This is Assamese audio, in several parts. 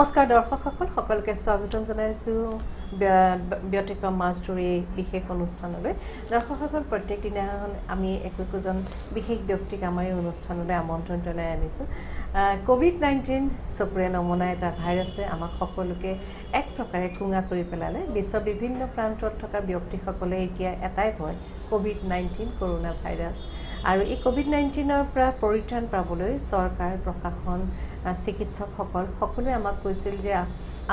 নমস্কাৰ দৰ্শকসকল সকলোকে স্বাগতম জনাইছোঁ ব্যতিক্ৰম মাছ ধৰি বিশেষ অনুষ্ঠানলৈ। দৰ্শকসকল প্ৰত্যেক দিনাখন আমি একো একোজন বিশেষ ব্যক্তিক আমাৰ এই অনুষ্ঠানলৈ আমন্ত্ৰণ জনাই আনিছোঁ। ক'ভিড নাইণ্টিন চকুৰে নমনা এটা ভাইৰাছে আমাক সকলোকে এক প্ৰকাৰে কোঙা কৰি পেলালে। বিশ্বৰ বিভিন্ন প্ৰান্তত থকা ব্যক্তিসকলে এতিয়া এটাই ভয় ক'ভিড নাইণ্টিন কৰোণা ভাইৰাছ। আৰু এই ক'ভিড নাইণ্টিনৰ পৰা পৰিত্ৰাণ পাবলৈ চৰকাৰ প্ৰশাসন চিকিৎসকসকল সকলোৱে আমাক কৈছিল যে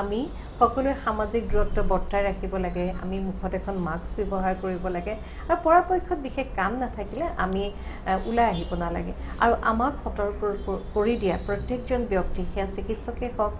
আমি সকলোৱে সামাজিক দূৰত্ব বৰ্তাই ৰাখিব লাগে আমি মুখত এখন মাস্ক ব্যৱহাৰ কৰিব লাগে আৰু পৰাপক্ষত বিশেষ কাম নাথাকিলে আমি ওলাই আহিব নালাগে। আৰু আমাক সতৰ্ক কৰি দিয়া প্ৰত্যেকজন ব্যক্তি সেয়া চিকিৎসকেই হওক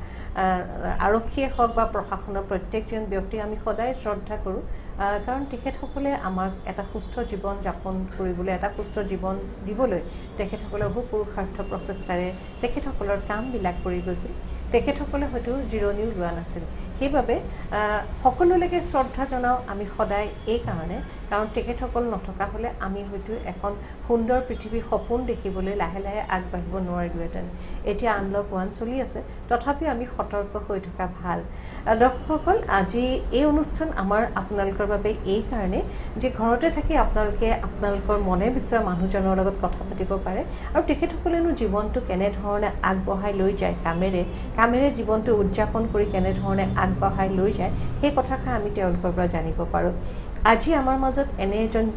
আৰক্ষীয়ে হওক বা প্ৰশাসনৰ প্ৰত্যেকজন ব্যক্তিক আমি সদায় শ্ৰদ্ধা কৰোঁ কাৰণ তেখেতসকলে আমাক এটা সুস্থ জীৱন যাপন কৰিবলৈ এটা সুস্থ জীৱন দিবলৈ তেখেতসকলে বহু পুৰুষাৰ্থ প্ৰচেষ্টাৰে তেখেতসকলৰ কামবিলাক কৰি গৈছিল। তেখেতসকলে হয়তো জিৰণিও লোৱা নাছিল। সেইবাবে সকলোলৈকে শ্ৰদ্ধা জনাওঁ আমি সদায় এইকাৰণে কাৰণ তেখেতসকল নথকা হ'লে আমি হয়তো এখন সুন্দৰ পৃথিৱীৰ সপোন দেখিবলৈ লাহে লাহে আগবাঢ়িব নোৱাৰিলোহেঁতেন। এতিয়া আনলক ওৱান চলি আছে। তথাপিও আমি সতৰ্ক হৈ থকা ভাল। দৰ্শকসকল আজি এই অনুষ্ঠান আমাৰ আপোনালোকৰ বাবে এইকাৰণে যে ঘৰতে থাকি আপোনালোকে আপোনালোকৰ মনে বিচৰা মানুহজনৰ লগত কথা পাতিব পাৰে আৰু তেখেতসকলেনো জীৱনটো কেনেধৰণে আগবঢ়াই লৈ যায় কামেৰে কামেৰে জীৱনটো উদযাপন কৰি কেনেধৰণে আগবঢ়াই লৈ যায় সেই কথাষাৰ আমি তেওঁলোকৰ পৰা জানিব পাৰোঁ। আজি আমাৰ মাজত এনে এজন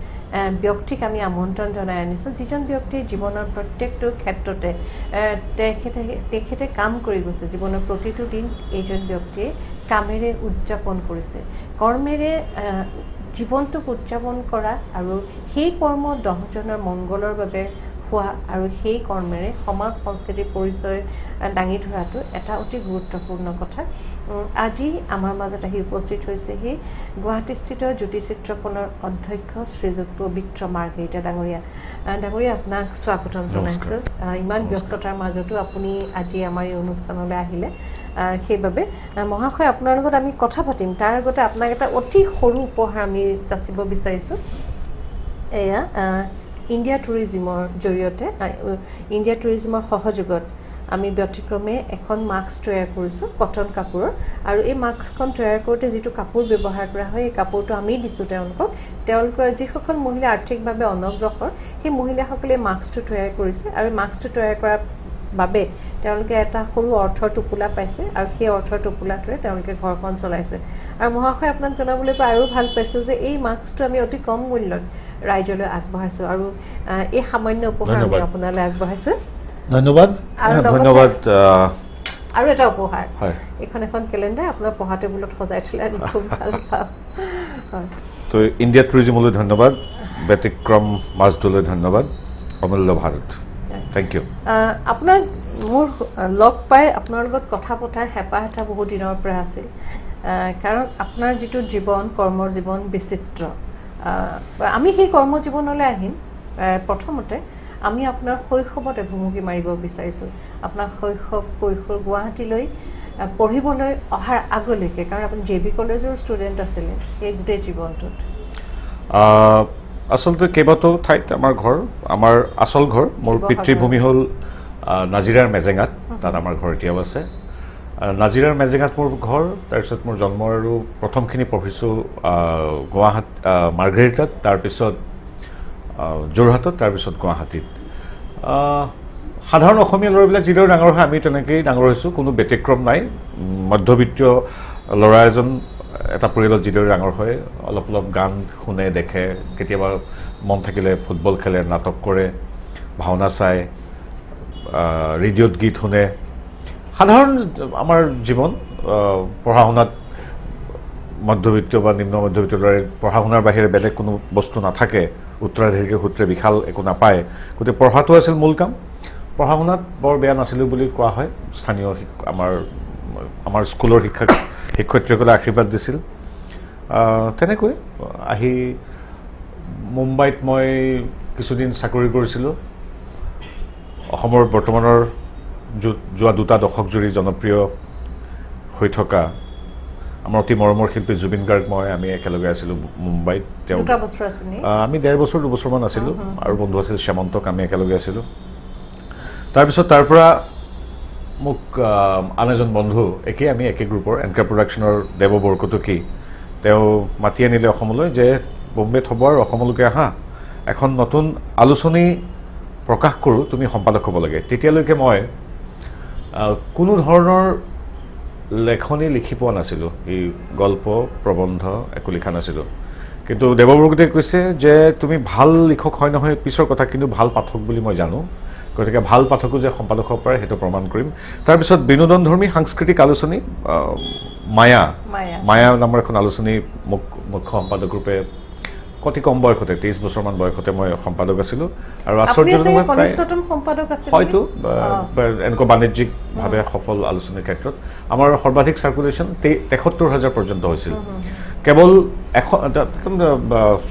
ব্যক্তিক আমি আমন্ত্ৰণ জনাই আনিছোঁ যিজন ব্যক্তিৰ জীৱনৰ প্ৰত্যেকটো ক্ষেত্ৰতে তেখেতে তেখেতে কাম কৰি গৈছে জীৱনৰ প্ৰতিটো দিন এইজন ব্যক্তিয়ে কামেৰে উদযাপন কৰিছে। কৰ্মেৰে জীৱনটোক উদযাপন কৰা আৰু সেই কৰ্ম দহজনৰ মংগলৰ বাবে হোৱা আৰু সেই কৰ্মেৰে সমাজ সংস্কৃতিৰ পৰিচয় দাঙি ধৰাটো এটা অতি গুৰুত্বপূৰ্ণ কথা। আজি আমাৰ মাজত আহি উপস্থিত হৈছেহি গুৱাহাটীস্থিত জ্যোতিচিত্ৰকণৰ অধ্যক্ষ শ্ৰীযুত পবিত্ৰ মাৰ্ঘেৰিটা ডাঙৰীয়া। ডাঙৰীয়া আপোনাক স্বাগতম জনাইছোঁ। ইমান ব্যস্ততাৰ মাজতো আপুনি আজি আমাৰ এই অনুষ্ঠানলৈ আহিলে। সেইবাবে মহাশয় আপোনাৰ লগত আমি কথা পাতিম। তাৰ আগতে আপোনাক এটা অতি সৰু উপহাৰ আমি যাচিব বিচাৰিছোঁ। এয়া ইণ্ডিয়া টুৰিজিমৰ জৰিয়তে ইণ্ডিয়া টুৰিজিমৰ সহযোগত আমি ব্যতিক্ৰমে এখন মাস্ক তৈয়াৰ কৰিছোঁ কটন কাপোৰৰ। আৰু এই মাস্কখন তৈয়াৰ কৰোঁতে যিটো কাপোৰ ব্যৱহাৰ কৰা হয় এই কাপোৰটো আমি দিছোঁ তেওঁলোকক। তেওঁলোকৰ যিসকল মহিলা আৰ্থিকভাৱে অনগ্ৰসৰ সেই মহিলাসকলে মাস্কটো তৈয়াৰ কৰিছে। আৰু মাস্কটো তৈয়াৰ কৰাৰ বাবে তেওঁলোকে এটা সৰু অৰ্থৰ টোপোলা পাইছে আৰু সেই অৰ্থৰ টোপোলাটোৰে তেওঁলোকে ঘৰখন চলাইছে। আৰু মহাশয় আপোনাক জনাবলৈ পাই আৰু ভাল পাইছোঁ যে এই মাস্কটো আমি অতি কম মূল্যত ৰাইজলৈ আগবঢ়াইছোঁ আৰু এই সামান্য উপহাৰ আমি আপোনালৈ আগবঢ়াইছোঁ। ধন্যবাদ। ধন্যবাদ আৰু এটা উপহাৰ। এইখন এখন কেলেণ্ডাৰ আপোনাৰ পঢ়া টেবুলত সজাই থ'লে আমি খুব ভাল পাওঁ তো ইণ্ডিয়া টুৰিজিমলৈ ধন্যবাদ ব্যতিক্ৰম মাছটোলৈ ধন্যবাদ অমূল্য ভাৰত। থেংক ইউ আপোনাক মোৰ লগ পাই আপোনাৰ লগত কথা পতাৰ হেঁপাহ এটা বহু দিনৰ পৰা আছিল কাৰণ আপোনাৰ যিটো জীৱন কৰ্মৰ জীৱন বিচিত্ৰ। আমি সেই কৰ্ম জীৱনলৈ আহিম প্ৰথমতে আমি আপোনাৰ শৈশৱতে ভুমুকি মাৰিব বিচাৰিছোঁ। আপোনাৰ শৈশৱ কৈশোৰ গুৱাহাটীলৈ পঢ়িবলৈ অহাৰ আগলৈকে। কাৰণ আপুনি জে বি কলেজৰ ষ্টুডেণ্ট আছিলে এই গোটেই জীৱনটোত। আচলতে কেইবাটাও ঠাইত আমাৰ ঘৰ আমাৰ আচল ঘৰ মোৰ পিতৃভূমি হ'ল নাজিৰাৰ মেজেঙাত তাত আমাৰ ঘৰ এতিয়াও আছে। নাজিৰাৰ মেজেঙাত মোৰ ঘৰ তাৰপিছত মোৰ জন্ম আৰু প্ৰথমখিনি পঢ়িছোঁ গুৱাহাটী মাৰ্ঘেৰিটাত তাৰপিছত যোৰহাটত তাৰপিছত গুৱাহাটীত। সাধাৰণ অসমীয়া ল'ৰাবিলাক যিদৰে ডাঙৰ হয় আমি তেনেকৈয়ে ডাঙৰ হৈছোঁ কোনো ব্যতিক্ৰম নাই। মধ্যবিত্তীয় ল'ৰা এজন এটা পৰিয়ালত যিদৰে ডাঙৰ হয় অলপ অলপ গান শুনে দেখে কেতিয়াবা মন থাকিলে ফুটবল খেলে নাটক কৰে ভাওনা চায় ৰেডিঅ'ত গীত শুনে। সাধাৰণ আমাৰ জীৱন পঢ়া শুনাত মধ্যবিত্ত বা নিম্ন মধ্যবিত্ত ল'ৰাই পঢ়া শুনাৰ বাহিৰে বেলেগ কোনো বস্তু নাথাকে উত্তৰাধিকাৰী সূত্ৰে বিশাল একো নাপায়। গতিকে পঢ়াটো আছিল মূল কাম। পঢ়া শুনাত বৰ বেয়া নাছিলোঁ বুলি কোৱা হয়। স্থানীয় আমাৰ আমাৰ স্কুলৰ শিক্ষক শিক্ষয়িত্ৰীসকলে আশীৰ্বাদ দিছিল। তেনেকৈ আহি মুম্বাইত মই কিছুদিন চাকৰি কৰিছিলোঁ। অসমৰ বৰ্তমানৰ যোৱা দুটা দশক জুৰি জনপ্ৰিয় হৈ থকা আমাৰ অতি মৰমৰ শিল্পী জুবিন গাৰ্গ মই আমি একেলগে আছিলোঁ মুম্বাইত। তেওঁ আমি ডেৰ বছৰ দুবছৰমান আছিলোঁ। আৰু বন্ধু আছিল শ্যামন্তক আমি একেলগে আছিলোঁ। তাৰপিছত তাৰ পৰা মোক আন এজন বন্ধু একেই আমি একে গ্ৰুপৰ এনকা প্ৰডাকশ্যনৰ দেৱ বৰকটকী তেওঁ মাতি আনিলে অসমলৈ যে বম্বেত হ'ব আৰু অসমলৈকে আহা। এখন নতুন আলোচনী প্ৰকাশ কৰোঁ তুমি সম্পাদক হ'ব লাগে। তেতিয়ালৈকে মই কোনো ধৰণৰ লেখনি লিখি পোৱা নাছিলোঁ। এই গল্প প্ৰবন্ধ একো লিখা নাছিলোঁ। কিন্তু দেৱবৰগতে কৈছে যে তুমি ভাল লিখক হয় নহয় পিছৰ কথা কিন্তু ভাল পাঠক বুলি মই জানো। গতিকে ভাল পাঠকো যে সম্পাদক হ'ব পাৰে সেইটো প্ৰমাণ কৰিম। তাৰপিছত বিনোদন ধৰ্মী সাংস্কৃতিক আলোচনী মায়া। মায়া। নামৰ এখন আলোচনী মোক মুখ্য সম্পাদক ৰূপে অতি কম বয়সতে তেইছ বছৰমান বয়সতে মই সম্পাদক আছিলোঁ। আৰু আশ্চৰ্যজনক হয়তো এনেকুৱা বাণিজ্যিকভাৱে সফল আলোচনীৰ ক্ষেত্ৰত। আমাৰ সৰ্বাধিক চাৰ্কুলেশ্যন তেসত্তৰ হাজাৰ পৰ্যন্ত হৈছিল। কেৱল এখন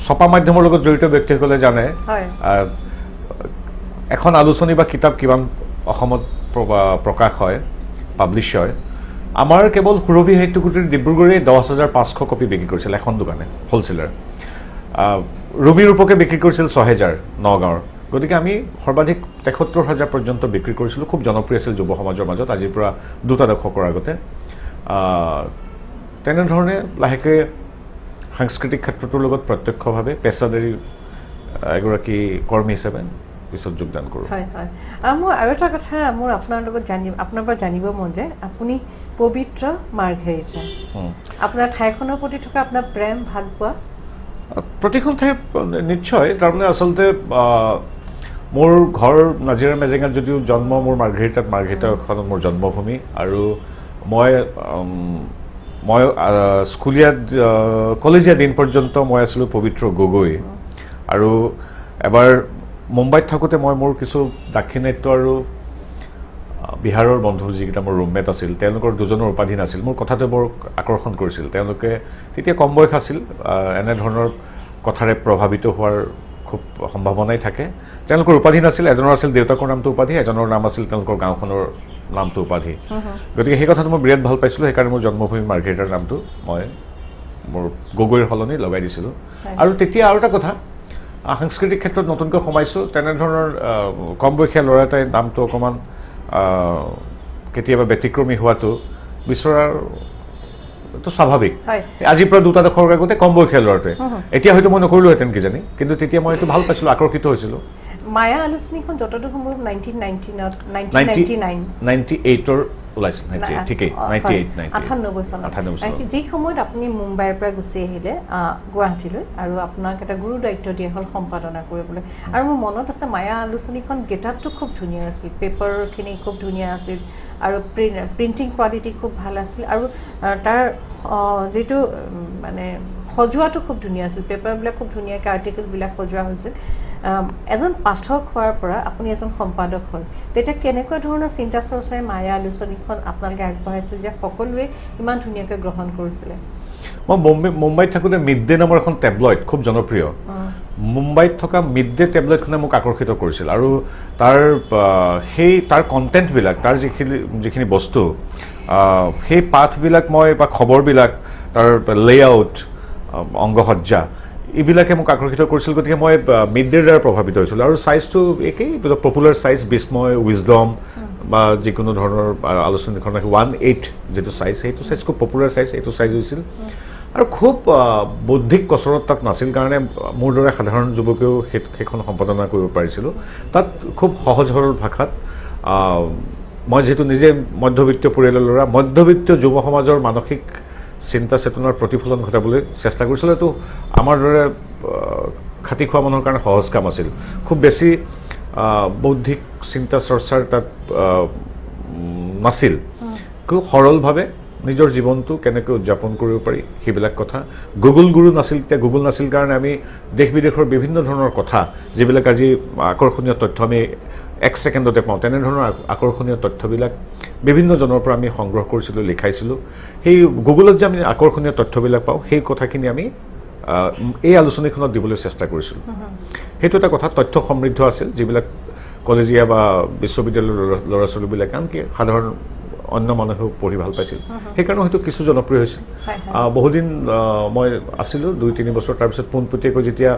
ছপা মাধ্যমৰ লগত জড়িত ব্যক্তিসকলে জানে। এখন আলোচনী বা কিতাপ কিমান অসমত প্ৰ- প্ৰকাশ হয় পাব্লিছ হয় আমাৰ কেৱল সুৰভি সাহিত্যকুটিৰ ডিব্ৰুগড়ে দহ হাজাৰ পাঁচশ কপি বিক্ৰী কৰিছিল এখন দোকানে হ'লচেলাৰ ৰুবি ৰূপকে বিক্ৰী কৰিছিল ছহেজাৰ নগাঁৱৰ। গতিকে আমি সৰ্বাধিক তেসত্তৰ হাজাৰ পৰ্যন্ত বিক্ৰী কৰিছিলোঁ খুব জনপ্ৰিয় আছিল যুৱ সমাজৰ মাজত আজিৰ পৰা দুটা দশকৰ আগতে। তেনেধৰণে লাহেকৈ সাংস্কৃতিক ক্ষেত্ৰটোৰ লগত প্ৰত্যক্ষভাৱে পেছাদাৰী আহ, এগৰাকী কৰ্মী হিচাপে পিছত যোগদান কৰোঁ। হয় হয়। আৰু মোৰ আৰু এটা কথা মোৰ আপোনাৰ লগত জানিব আপোনাৰ পৰা জানিব মন যায় আপুনি পবিত্ৰ মাৰ্ঘেৰিটা। আপোনাৰ ঠাইখনৰ প্ৰতি থকা আপোনাৰ প্ৰেম ভাল পোৱা? প্ৰতিখন ঠাই নিশ্চয় তাৰমানে আচলতে মোৰ ঘৰ নাজিৰা মেজেঙাত যদিও জন্ম মোৰ মাৰ্ঘেৰিটাত মাৰ্ঘেৰিটাখনত মোৰ জন্মভূমি। আৰু মই মই স্কুলীয়া কলেজীয়া দিন পৰ্যন্ত মই আছিলোঁ পবিত্ৰ গগৈ। আৰু এবাৰ মুম্বাইত থাকোঁতে মই মোৰ কিছু দাক্ষিণাত্য আৰু বিহাৰৰ বন্ধু যিকেইটা মোৰ ৰুমমেট আছিল তেওঁলোকৰ দুজনৰ উপাধি নাছিল মোৰ কথাটো বৰ আকৰ্ষণ কৰিছিল। তেওঁলোকে তেতিয়া কম বয়স আছিল এনেধৰণৰ কথাৰে প্ৰভাৱিত হোৱাৰ খুব সম্ভাৱনাই থাকে। তেওঁলোকৰ উপাধি নাছিল এজনৰ আছিল দেউতাকৰ নামটো উপাধি এজনৰ নাম আছিল তেওঁলোকৰ গাঁওখনৰ নামটো উপাধি। গতিকে সেই কথাটো মই বিৰাট ভাল পাইছিলোঁ সেইকাৰণে মোৰ জন্মভূমি মাৰ্ঘেৰিটাৰ নামটো মই মোৰ গগৈৰ সলনি লগাই দিছিলোঁ। আৰু তেতিয়া আৰু এটা কথা সাংস্কৃতিক ক্ষেত্ৰত নতুনকৈ সোমাইছোঁ। তেনেধৰণৰ কম বয়সীয়া ল'ৰা এটাই নামটো অকণমান কেতিয়াবা ব্যতিক্ৰমী হোৱাটো বিচৰাৰ স্বাভাৱিক। আজিৰ পৰা দুটা দশকৰ আগতে কম বয়সীয়া ল'ৰাটোৱে। এতিয়া হয়তো মই নকৰিলোহেঁতেন কিজানি। কিন্তু তেতিয়া মই এইটো ভাল পাইছিলোঁ আকৰ্ষিত হৈছিলোঁ। মায়া আলোচনীখন যতদূৰ সম্ভৱ নাইনটিন নাইনটিনত নাইনটিন নাইনটি নাইন এইটৰ ওলাইছিল চনত। যি সময়ত আপুনি মুম্বাইৰ পৰা গুচি আহিলে আহ, গুৱাহাটীলৈ আৰু আপোনাক এটা গুৰু দায়িত্ব দিয়া হ'ল সম্পাদনা কৰিবলৈ। আৰু মোৰ মনত আছে মায়া আলোচনীখন গেটআপটো খুব ধুনীয়া আছিল পেপাৰখিনি খুব ধুনীয়া আছিল আৰু প্ৰিণ্টিং কোৱালিটি খুব ভাল আছিল আৰু তাৰ যিটো মানে সজোৱাটো খুব ধুনীয়া আছিল পেপাৰবিলাক খুব ধুনীয়াকৈ আৰ্টিকেলবিলাক সজোৱা হৈছিল। এজন পাঠক হোৱাৰ পৰা আপুনি এজন সম্পাদক হ'ল। তেতিয়া কেনেকুৱা ধৰণৰ চিন্তা চৰ্চাৰে মায়া আলোচনীখন আপোনালোকে আগবঢ়াইছিল যে সকলোৱে ইমান ধুনীয়াকৈ গ্ৰহণ কৰিছিলে? মই বম্বে মুম্বাইত থাকোঁতে মিড ডে নামৰ এখন টেবলইড খুব জনপ্ৰিয়। মুম্বাইত থকা মিড ডে টেবলেটখনে মোক আকৰ্ষিত কৰিছিল আৰু তাৰ সেই তাৰ কণ্টেণ্টবিলাক তাৰ যিখিনি যিখিনি বস্তু সেই পাঠবিলাক মই বা খবৰবিলাক তাৰ লেআউট অংগসজ্জা এইবিলাকে মোক আকৰ্ষিত কৰিছিল। গতিকে মই মিড ডেৰ দ্বাৰা প্ৰভাৱিত হৈছিলোঁ। আৰু চাইজটো একেই পপুলাৰ চাইজ বিস্ময় উইজডম বা যিকোনো ধৰণৰ আলোচনীখন ওৱান এইট যিটো চাইজ সেইটো চাইজ খুব পপুলাৰ চাইজ এইটো চাইজ হৈছিল। আৰু খুব বৌদ্ধিক কচৰত তাত নাছিল কাৰণে মোৰ দৰে সাধাৰণ যুৱকেও সেই সেইখন সম্পাদনা কৰিব পাৰিছিলোঁ। তাত খুব সহজ সৰল ভাষাত মই যিহেতু নিজে মধ্যবিত্ত পৰিয়ালৰ ল'ৰা মধ্যবিত্ত যুৱ সমাজৰ মানসিক চিন্তা চেতনাৰ প্ৰতিফলন ঘটাবলৈ চেষ্টা কৰিছিলোঁ এইটো আমাৰ দৰে খাটি খোৱা মানুহৰ কাৰণে সহজ কাম আছিল। খুব বেছি বৌদ্ধিক চিন্তা চৰ্চাৰ তাত নাছিল। খুব সৰলভাৱে নিজৰ জীৱনটো কেনেকৈ উদযাপন কৰিব পাৰি সেইবিলাক কথা। গুগল গুৰু নাছিল তেতিয়া গুগল নাছিল কাৰণে আমি দেশ বিদেশৰ বিভিন্ন ধৰণৰ কথা যিবিলাক আজি আকৰ্ষণীয় তথ্য আমি এক ছেকেণ্ডতে পাওঁ তেনেধৰণৰ আক- আকৰ্ষণীয় তথ্যবিলাক বিভিন্নজনৰ পৰা আমি সংগ্ৰহ কৰিছিলোঁ লিখাইছিলোঁ। সেই গুগলত যে আমি আকৰ্ষণীয় তথ্যবিলাক পাওঁ সেই কথাখিনি আমি এই আলোচনীখনত দিবলৈ চেষ্টা কৰিছিলোঁ। সেইটো এটা কথা তথ্য সমৃদ্ধ আছিল যিবিলাক কলেজীয়া বা বিশ্ববিদ্যালয়ৰ ল'ৰা- ছোৱালীবিলাকে আনকি সাধাৰণ অন্য মানুহেও পঢ়ি ভাল পাইছিল। সেইকাৰণে হয়তো কিছু জনপ্ৰিয় হৈছিল। বহুদিন মই আছিলোঁ দুই তিনি বছৰ তাৰপিছত পোনপটীয়াকৈ যেতিয়া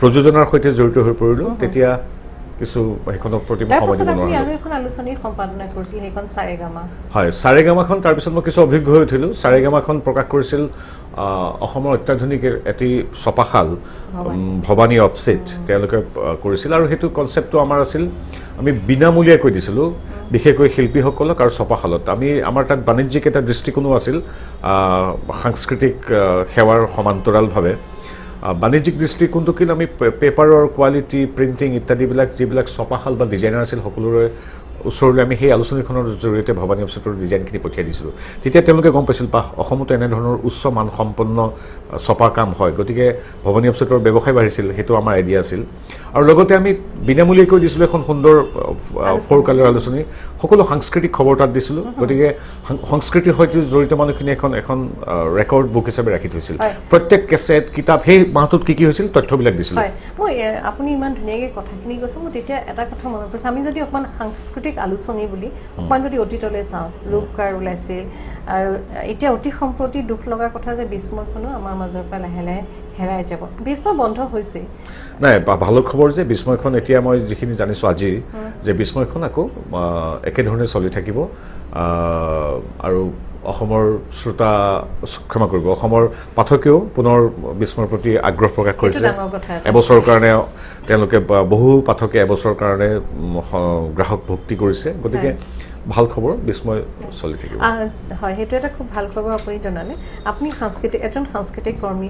প্ৰযোজনাৰ সৈতে জড়িত হৈ পৰিলোঁ তেতিয়া কিছু সেইখনৰ প্ৰতি মই সময় দিব আপুনি নোৱাৰিলোঁ আৰু এখন আলোচনী সম্পাদনা কৰিছিল সেইখন চাৰেগামা। হয় চাৰেগামাখন তাৰপিছত মই কিছু অভিজ্ঞ হৈ উঠিলোঁ। চাৰেগামাখন প্ৰকাশ কৰিছিল অসমৰ অত্যাধুনিক এটি ছপাশাল ভৱানী অপচিট তেওঁলোকে কৰিছিল আৰু সেইটো কনচেপ্টটো আমাৰ আছিল আমি বিনামূলীয়াকৈ দিছিলোঁ বিশেষকৈ শিল্পীসকলক আৰু ছপাশালত। আমি আমাৰ তাত বাণিজ্যিক এটা দৃষ্টিকোণো আছিল সাংস্কৃতিক সেৱাৰ সমান্তৰালভাৱে। বাণিজ্যিক দৃষ্টিকোণটো কিন্তু আমি পেপাৰৰ কোৱালিটি প্ৰিণ্টিং ইত্যাদিবিলাক যিবিলাক ছপাশাল বা ডিজাইনাৰ আছিল সকলোৰে ওচৰলৈ আমি সেই আলোচনীখনৰ জৰিয়তে ভৱানী ৱেবছাইটৰ ডিজাইনখিনি পঠিয়াই দিছিলোঁ। তেতিয়া তেওঁলোকে গম পাইছিল বা অসমতো এনেধৰণৰ উচ্চ মানসম্পন্ন আহ, ছপা কাম হয়। গতিকে ভৱানী ৱেবছাইটৰ ব্যৱসায় বাঢ়িছিল সেইটো আমাৰ আইডিয়া আছিল। আৰু লগতে আমি বিনামূলীয়াকৈ দিছিলোঁ এখন সুন্দৰ ফ'ৰ কালাৰ আলোচনী। সকলো সাংস্কৃতিক খবৰ তাত দিছিলোঁ। গতিকে সংস্কৃতিৰ সৈতে জড়িত মানুহখিনি এখন এখন ৰেকৰ্ড বুক হিচাপে ৰাখি থৈছিল। প্ৰত্যেক কেছেট কিতাপ সেই মাহটোত কি কি হৈছিল তথ্যবিলাক দিছিলোঁ। মই আপুনি ইমান ধুনীয়াকৈ কথাখিনি কৈছে মোৰ তেতিয়া এটা কথা মনত পৰিছে। আমি যদি অকণমান সাংস্কৃতিক আলোচনী বুলি অকণমান যদি অতীতলৈ চাওঁ ৰূপকাৰ ওলাইছিল আৰু এতিয়া অতি সম্প্ৰতি দুখ লগা কথা যে বিস্ময়খনো আমাৰ মাজৰ পৰা লাহে লাহে হেৰাই যাব। বিস্ময় বন্ধ হৈছেই নাই ভাল খবৰ যে বিস্ময়খন এতিয়া মই যিখিনি জানিছোঁ আজি যে বিস্ময়খন আকৌ একেধৰণে চলি থাকিব। আৰু অসমৰ শ্ৰোতা ক্ষমা কৰিব। অসমৰ পাঠকেও পুনৰ বিস্ময়ৰ প্ৰতি আগ্ৰহ প্ৰকাশ কৰিছে। এবছৰৰ কাৰণে তেওঁলোকে বহু পাঠকে এবছৰৰ কাৰণে গ্ৰাহক ভক্তি কৰিছে। গতিকে ভাল খবৰ বিস্ময় চলি থাকিব। হয় সেইটো এটা খুব ভাল খবৰ আপুনি জনালে। আপুনি সাংস্কৃতিক এজন সাংস্কৃতিক কৰ্মী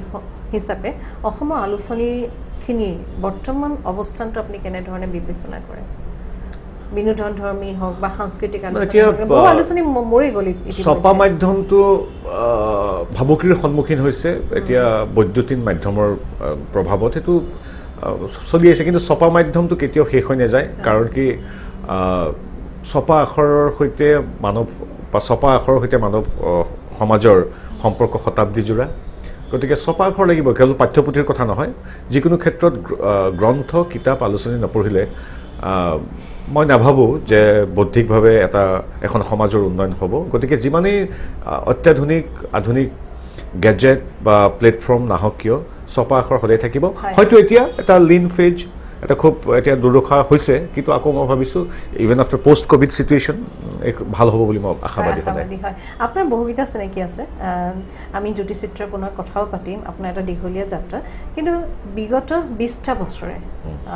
হিচাপে অসমৰ আলোচনীখিনিৰ বৰ্তমান অৱস্থানটো আপুনি কেনেধৰণে বিবেচনা কৰে? বিনোদন ধৰ্মী হওক বা সাংস্কৃতিক আলোচনী মৰি গ'ল। ছপা মাধ্যমটো ভাবুকিৰ সন্মুখীন হৈছে। এতিয়া বৈদ্যুতিন মাধ্যমৰ প্ৰভাৱত সেইটো চলি আহিছে কিন্তু ছপা মাধ্যমটো কেতিয়াও শেষ হৈ নাযায়। কাৰণ কি ছপা আখৰৰ সৈতে মানৱ বা ছপা আখৰৰ সৈতে মানৱ সমাজৰ সম্পৰ্ক শতাব্দীজোৰা। গতিকে ছপা আখৰ লাগিব কেৱল পাঠ্যপুথিৰ কথা নহয়। যিকোনো ক্ষেত্ৰত গ্ৰন্থ কিতাপ আলোচনী নপঢ়িলে মই নাভাবোঁ যে বৌদ্ধিকভাৱে এটা এখন সমাজৰ উন্নয়ন হ'ব। গতিকে যিমানেই অত্যাধুনিক আধুনিক গেজেট বা প্লেটফৰ্ম নাহক কিয় ছপা আখৰ সদায় থাকিব। হয়। হয়তো এতিয়া এটা লিন ফেজ এটা খুব এতিয়া দুৰ্দশা হৈছে কিন্তু আকৌ মই ভাবিছোঁ even after post covid situation ভাল হ'ব বুলি মই আশাবাদী হয়। আপোনাৰ বহুকেইটা চিনাকি আছে। আমি জ্যোতিচিত্ৰ পুনৰ কথাও পাতিম আপোনাৰ এটা দীঘলীয়া যাত্ৰা। কিন্তু বিগত বিছটা বছৰে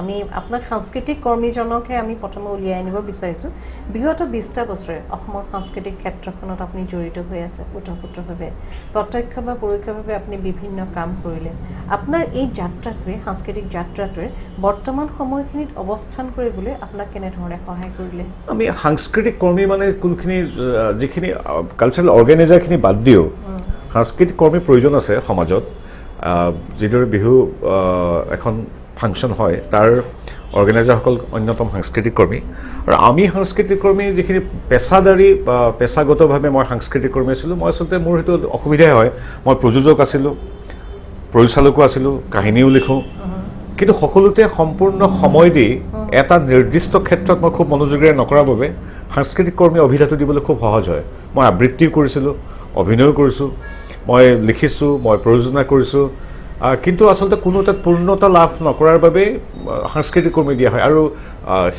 আমি আপোনাক সাংস্কৃতিক কৰ্মীজনকহে আমি প্ৰথমে উলিয়াই আনিব বিচাৰিছোঁ। বিগত বিছটা বছৰে অসমৰ সাংস্কৃতিক ক্ষেত্ৰখনত আপুনি জড়িত হৈ আছে ওতঃপ্ৰোতভাৱে। প্ৰত্যক্ষ বা পৰোক্ষভাৱে আপুনি বিভিন্ন কাম কৰিলে। আপোনাৰ এই যাত্ৰাটোৱে সাংস্কৃতিক যাত্ৰাটোৱে বৰ্তমান সময়খিনিত অৱস্থান কৰিবলৈ আপোনাক কেনেধৰণে সহায় কৰিলে? আমি সাংস্কৃতিক কৰ্মী মানে কোনখিনি যিখিনি কালচাৰেল অৰ্গেনাইজাৰখিনি বাদ দিও সাংস্কৃতিক কৰ্মীৰ প্ৰয়োজন আছে সমাজত। যিদৰে বিহু এখন ফাংচন হয় তাৰ অৰ্গেনাইজাৰসকল অন্যতম সাংস্কৃতিক কৰ্মী। আৰু আমি সাংস্কৃতিক কৰ্মী যিখিনি পেছাদাৰী বা পেছাগতভাৱে মই সাংস্কৃতিক কৰ্মী আছিলোঁ মই আচলতে মোৰ সেইটো অসুবিধাই হয়। মই প্ৰযোজক আছিলোঁ পৰিচালকো আছিলোঁ কাহিনীও লিখোঁ। কিন্তু সকলোতে সম্পূৰ্ণ সময় দি এটা নিৰ্দিষ্ট ক্ষেত্ৰত মই খুব মনোযোগেৰে নকৰাৰ বাবে সাংস্কৃতিক কৰ্মী অভিধাটো দিবলৈ খুব সহজ হয়। মই আবৃত্তিও কৰিছিলোঁ অভিনয়ো কৰিছোঁ মই লিখিছোঁ মই প্ৰযোজনা কৰিছোঁ কিন্তু আচলতে কোনো তাত পূৰ্ণতা লাভ নকৰাৰ বাবেই সাংস্কৃতিক কৰ্মী দিয়া হয়। আৰু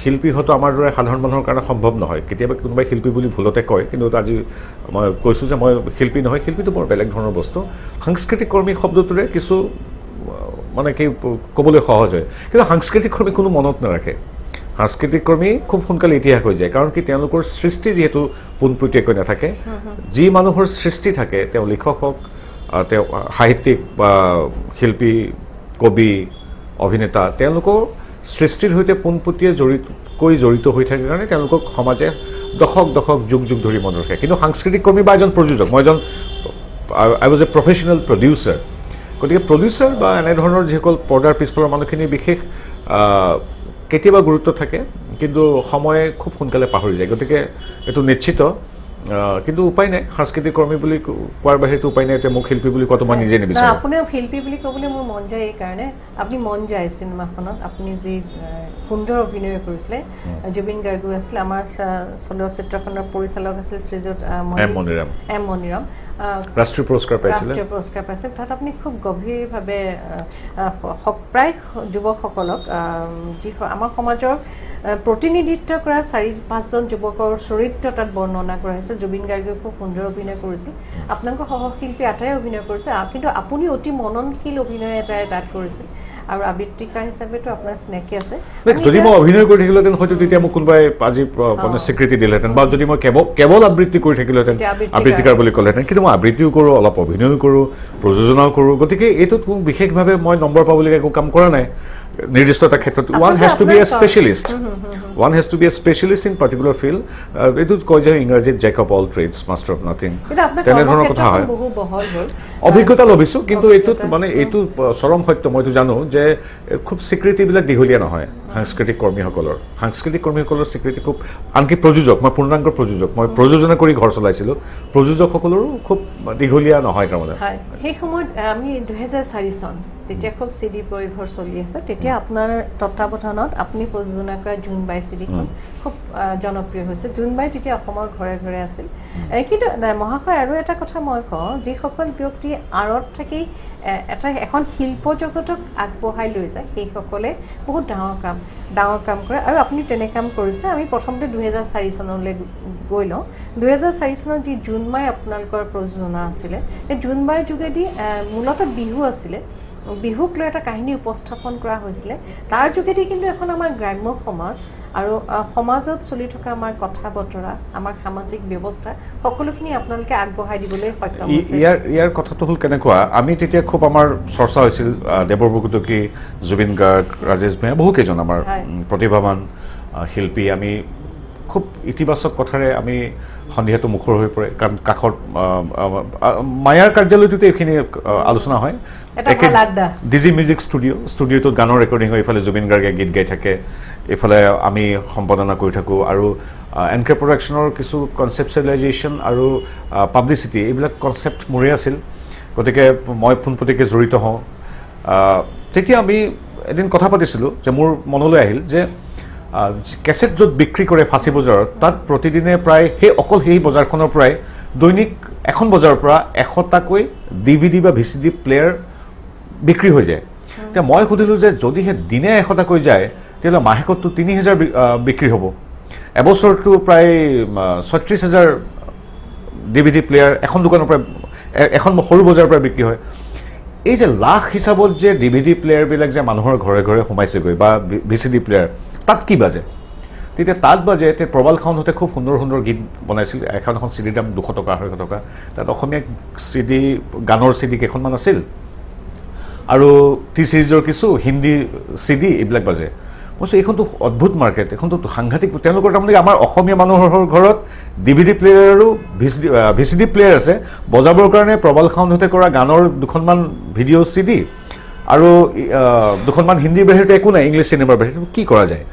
শিল্পী হোৱাটো আমাৰ দৰে সাধাৰণ মানুহৰ কাৰণে সম্ভৱ নহয়। কেতিয়াবা কোনোবাই শিল্পী বুলি ভুলতে কয় কিন্তু আজি মই কৈছোঁ যে মই শিল্পী নহয় শিল্পীটো বৰ বেলেগ ধৰণৰ বস্তু। সাংস্কৃতিক কৰ্মী শব্দটোৰে কিছু মানে কি ক'বলৈ সহজ হয়। কিন্তু সাংস্কৃতিক কৰ্মী কোনো মনত নাৰাখে। সাংস্কৃতিক কৰ্মী খুব সোনকালে ইতিহাস হৈ যায়। কাৰণ কি তেওঁলোকৰ সৃষ্টি যিহেতু পোনপটীয়াকৈ নাথাকে। যি মানুহৰ সৃষ্টি থাকে তেওঁ লিখক হওক তেওঁ সাহিত্যিক বা শিল্পী কবি অভিনেতা তেওঁলোকৰ সৃষ্টিৰ সৈতে পোনপটীয়া জড়িতকৈ জড়িত হৈ থাকে কাৰণে তেওঁলোকক সমাজে দশক দশক যুগ যুগ ধৰি মনত ৰাখে। কিন্তু সাংস্কৃতিক কৰ্মী বা এজন প্ৰযোজক মই এজন I was a professional producer গতিকে প্ৰডিউচাৰ বা এনেধৰণৰ যিসকল পৰ্দাৰ পিছফালৰ মানুহখিনি বিশেষ কেতিয়াবা গুৰুত্ব থাকে কিন্তু সময়ে খুব সোনকালে পাহৰি যায়। গতিকে এইটো নিশ্চিত। কিন্তু উপায় নাই। সাংস্কৃতিক কৰ্মী বুলি কোৱাৰ বাহিৰেতো উপায় নাই। এতিয়া মোক শিল্পী বুলি কোৱাটো মই নিজে নিবিচাৰোঁ। আপুনিও শিল্পী বুলি ক'বলৈ মোৰ মন যায় এইকাৰণে আপুনি মন যায় চিনেমাখনত। আপুনি যি সুন্দৰ অভিনয় কৰিছিলে জুবিন গাৰ্গো আছিল। আমাৰ চলচ্চিত্ৰখনৰ পৰিচালক আছিল শ্ৰীযুত এম মণিৰাম। এম মণিৰাম। আহ, ৰাষ্ট্ৰীয় পুৰস্কাৰ পাইছিলে? ৰাষ্ট্ৰীয় পুৰস্কাৰ পাইছিল তাত আপুনি খুব গভীৰভাৱে প্ৰায় যুৱকসকলক যি আমাৰ সমাজৰ প্ৰতিনিধিত্ব কৰা চাৰি পাঁচজন যুৱকৰ চৰিত্ৰ তাত বৰ্ণনা কৰা হৈছে। জুবিন গাৰ্গে খুব সুন্দৰ অভিনয় কৰিছিল আপোনালোকৰ সহশিল্পী আটাই অভিনয় কৰিছে। কিন্তু আপুনি অতি মননশীল অভিনয় এটাই তাত কৰিছিল আৰু আবৃত্তিকাৰ হিচাপেতো আপোনাৰ চিনাকি আছে। যদি মই অভিনয় কৰি থাকিলোহেঁতেন হয়তো তেতিয়া মোক কোনোবাই আজি মানে স্বীকৃতি দিলেহেঁতেন বা যদি মই কেৱল কেৱল আবৃত্তি কৰি থাকিলোহেঁতেন আবৃত্তিকাৰ। বুলি ক'লেহেঁতেন কিন্তু মই আবৃত্তিও কৰোঁ অলপ অভিনয়ো কৰোঁ প্ৰযোজনাও কৰোঁ গতিকে এইটোত বিশেষভাৱে মই নম্বৰ পাবলগীয়া একো কাম কৰা নাই। নিৰ্দিষ্ট এটা ক্ষেত্ৰত one has to be a specialist one has to be a specialist in particular field এইটো কয় যে ইংৰাজীত jack of all trades master of nothing তেনেধৰণৰ কথা হয়। অভিজ্ঞতা লভিছোঁ কিন্তু এইটোত। মানে এইটো চৰম সত্য মইতো জানো যে খুব স্বীকৃতিবিলাক দীঘলীয়া নহয় সাংস্কৃতিক কৰ্মীসকলৰ। সাংস্কৃতিক কৰ্মীসকলৰ স্বীকৃতি খুব আনকি প্ৰযোজক মই পূৰ্ণাংগ প্ৰযোজক মই প্ৰযোজনা কৰি ঘৰ চলাইছিলোঁ প্ৰযোজকসকলৰো খুব দীঘলীয়া নহয় তাৰমানে। সেই সময়ত আমি দুহেজাৰ চাৰি চন তেতিয়া খুব চি ডি পৰিভৰ চলি আছে তেতিয়া আপোনাৰ তত্বাৱধানত আপুনি প্ৰযোজনা কৰা জোনবাই চিডিখন খুব জনপ্ৰিয় হৈছে। জোনবাই তেতিয়া অসমৰ ঘৰে ঘৰে আছিল। কিন্তু মহাশয় আৰু এটা কথা মই কওঁ যিসকল ব্যক্তি আঁৰত থাকি এটা এখন শিল্প জগতক আগবঢ়াই লৈ যায় সেইসকলে বহুত ডাঙৰ কাম ডাঙৰ কাম কৰে। আৰু আপুনি তেনে কাম কৰিছে আমি প্ৰথমতে দুহেজাৰ চাৰি চনলৈ গৈ লওঁ। দুহেজাৰ চাৰি চনত যি জোনবাই আপোনালোকৰ প্ৰযোজনা আছিলে সেই জোনবাইৰ যোগেদি মূলতঃ বিহু আছিলে। বিহুক লৈ এটা কাহিনী উপস্থাপন কৰা হৈছিলে। তাৰ যোগেদি কিন্তু এখন আমাৰ গ্ৰাম্য সমাজ আৰু সমাজত চলি থকা আমাৰ কথা বতৰা আমাৰ সামাজিক ব্যৱস্থা সকলোখিনি আপোনালোকে আগবঢ়াই দিবলৈ সক্ষম ইয়াৰ ইয়াৰ কথাটো হ'ল কেনেকুৱা আমি তেতিয়া খুব আমাৰ চৰ্চা হৈছিল দেৱৰ বৰগুটকী জুবিন গাৰ্গ ৰাজেশ ভূঞা বহুকেইজন আমাৰ প্ৰতিভাৱান শিল্পী। আমি খুব ইতিবাচক কথাৰে আমি সন্ধিয়াটো মুখৰ হৈ পৰে কাৰণ কাষত মায়াৰ কাৰ্যালয়টোতে এইখিনি আলোচনা হয়। ডিজি মিউজিক ষ্টুডিঅ' ষ্টুডিঅ'টোত গানৰ ৰেকৰ্ডিং হয় এইফালে জুবিন গাৰ্গে গীত গাই থাকে এইফালে আমি সম্পাদনা কৰি থাকোঁ আৰু এনকে প্ৰডাকশ্যনৰ কিছু কনচেপচুৱেলাইজেশ্যন আৰু পাব্লিচিটি এইবিলাক কনচেপ্ট মোৰে আছিল। গতিকে মই পোনপটীয়াকৈ জড়িত হওঁ। তেতিয়া আমি এদিন কথা পাতিছিলোঁ যে মোৰ মনলৈ আহিল যে কেছেট য'ত বিক্ৰী কৰে ফাঁচী বজাৰত তাত প্ৰতিদিনে প্ৰায় সেই অকল সেই বজাৰখনৰ পৰাই দৈনিক এখন বজাৰৰ পৰা এশটাকৈ ডি ভি ডি বা ভি চি ডি প্লেয়াৰ বিক্ৰী হৈ যায়। এতিয়া মই সুধিলোঁ যে যদিহে দিনে এশটাকৈ যায় তেতিয়াহ'লে মাহেকততো তিনি হেজাৰ বিক্ৰী হ'ব। এবছৰটো প্ৰায় ছয়ত্ৰিছ হেজাৰ ডি ভি ডি প্লেয়াৰ এখন দোকানৰ পৰা এখন সৰু বজাৰৰ পৰা বিক্ৰী হয়। এই যে লাখ হিচাপত যে ডি ভি ডি প্লেয়াৰবিলাক যে মানুহৰ ঘৰে ঘৰে সোমাইছেগৈ বা ভি চি ডি প্লেয়াৰ তাত কি বাজে? তেতিয়া তাত বাজে তে প্ৰবাল খাউনহঁতে খুব সুন্দৰ সুন্দৰ গীত বনাইছিল। এখন এখন চিডিৰ দাম দুশ টকা আঢ়ৈশ টকা। তাত অসমীয়া চি ডি গানৰ চি ডি কেইখনমান আছিল। আৰু টি চিৰিজৰ কিছু হিন্দী চি ডি এইবিলাক বাজে। মই কৈছোঁ এইখনতো অদ্ভুত মাৰ্কেট এইখনতো সাংঘাতিক তেওঁলোকৰ তাৰমানে আমাৰ অসমীয়া মানুহৰ ঘৰত D player V C D V C D player আছে। বজাবৰ কাৰণে প্ৰবাল খাউনহঁতে কৰা গানৰ দুখনমান ভিডিঅ' চি ডি আৰু দুখনমান হিন্দীৰ বাহিৰতে একো নাই ইংলিছ চিনেমাৰ বাহিৰত কি কৰা যায়?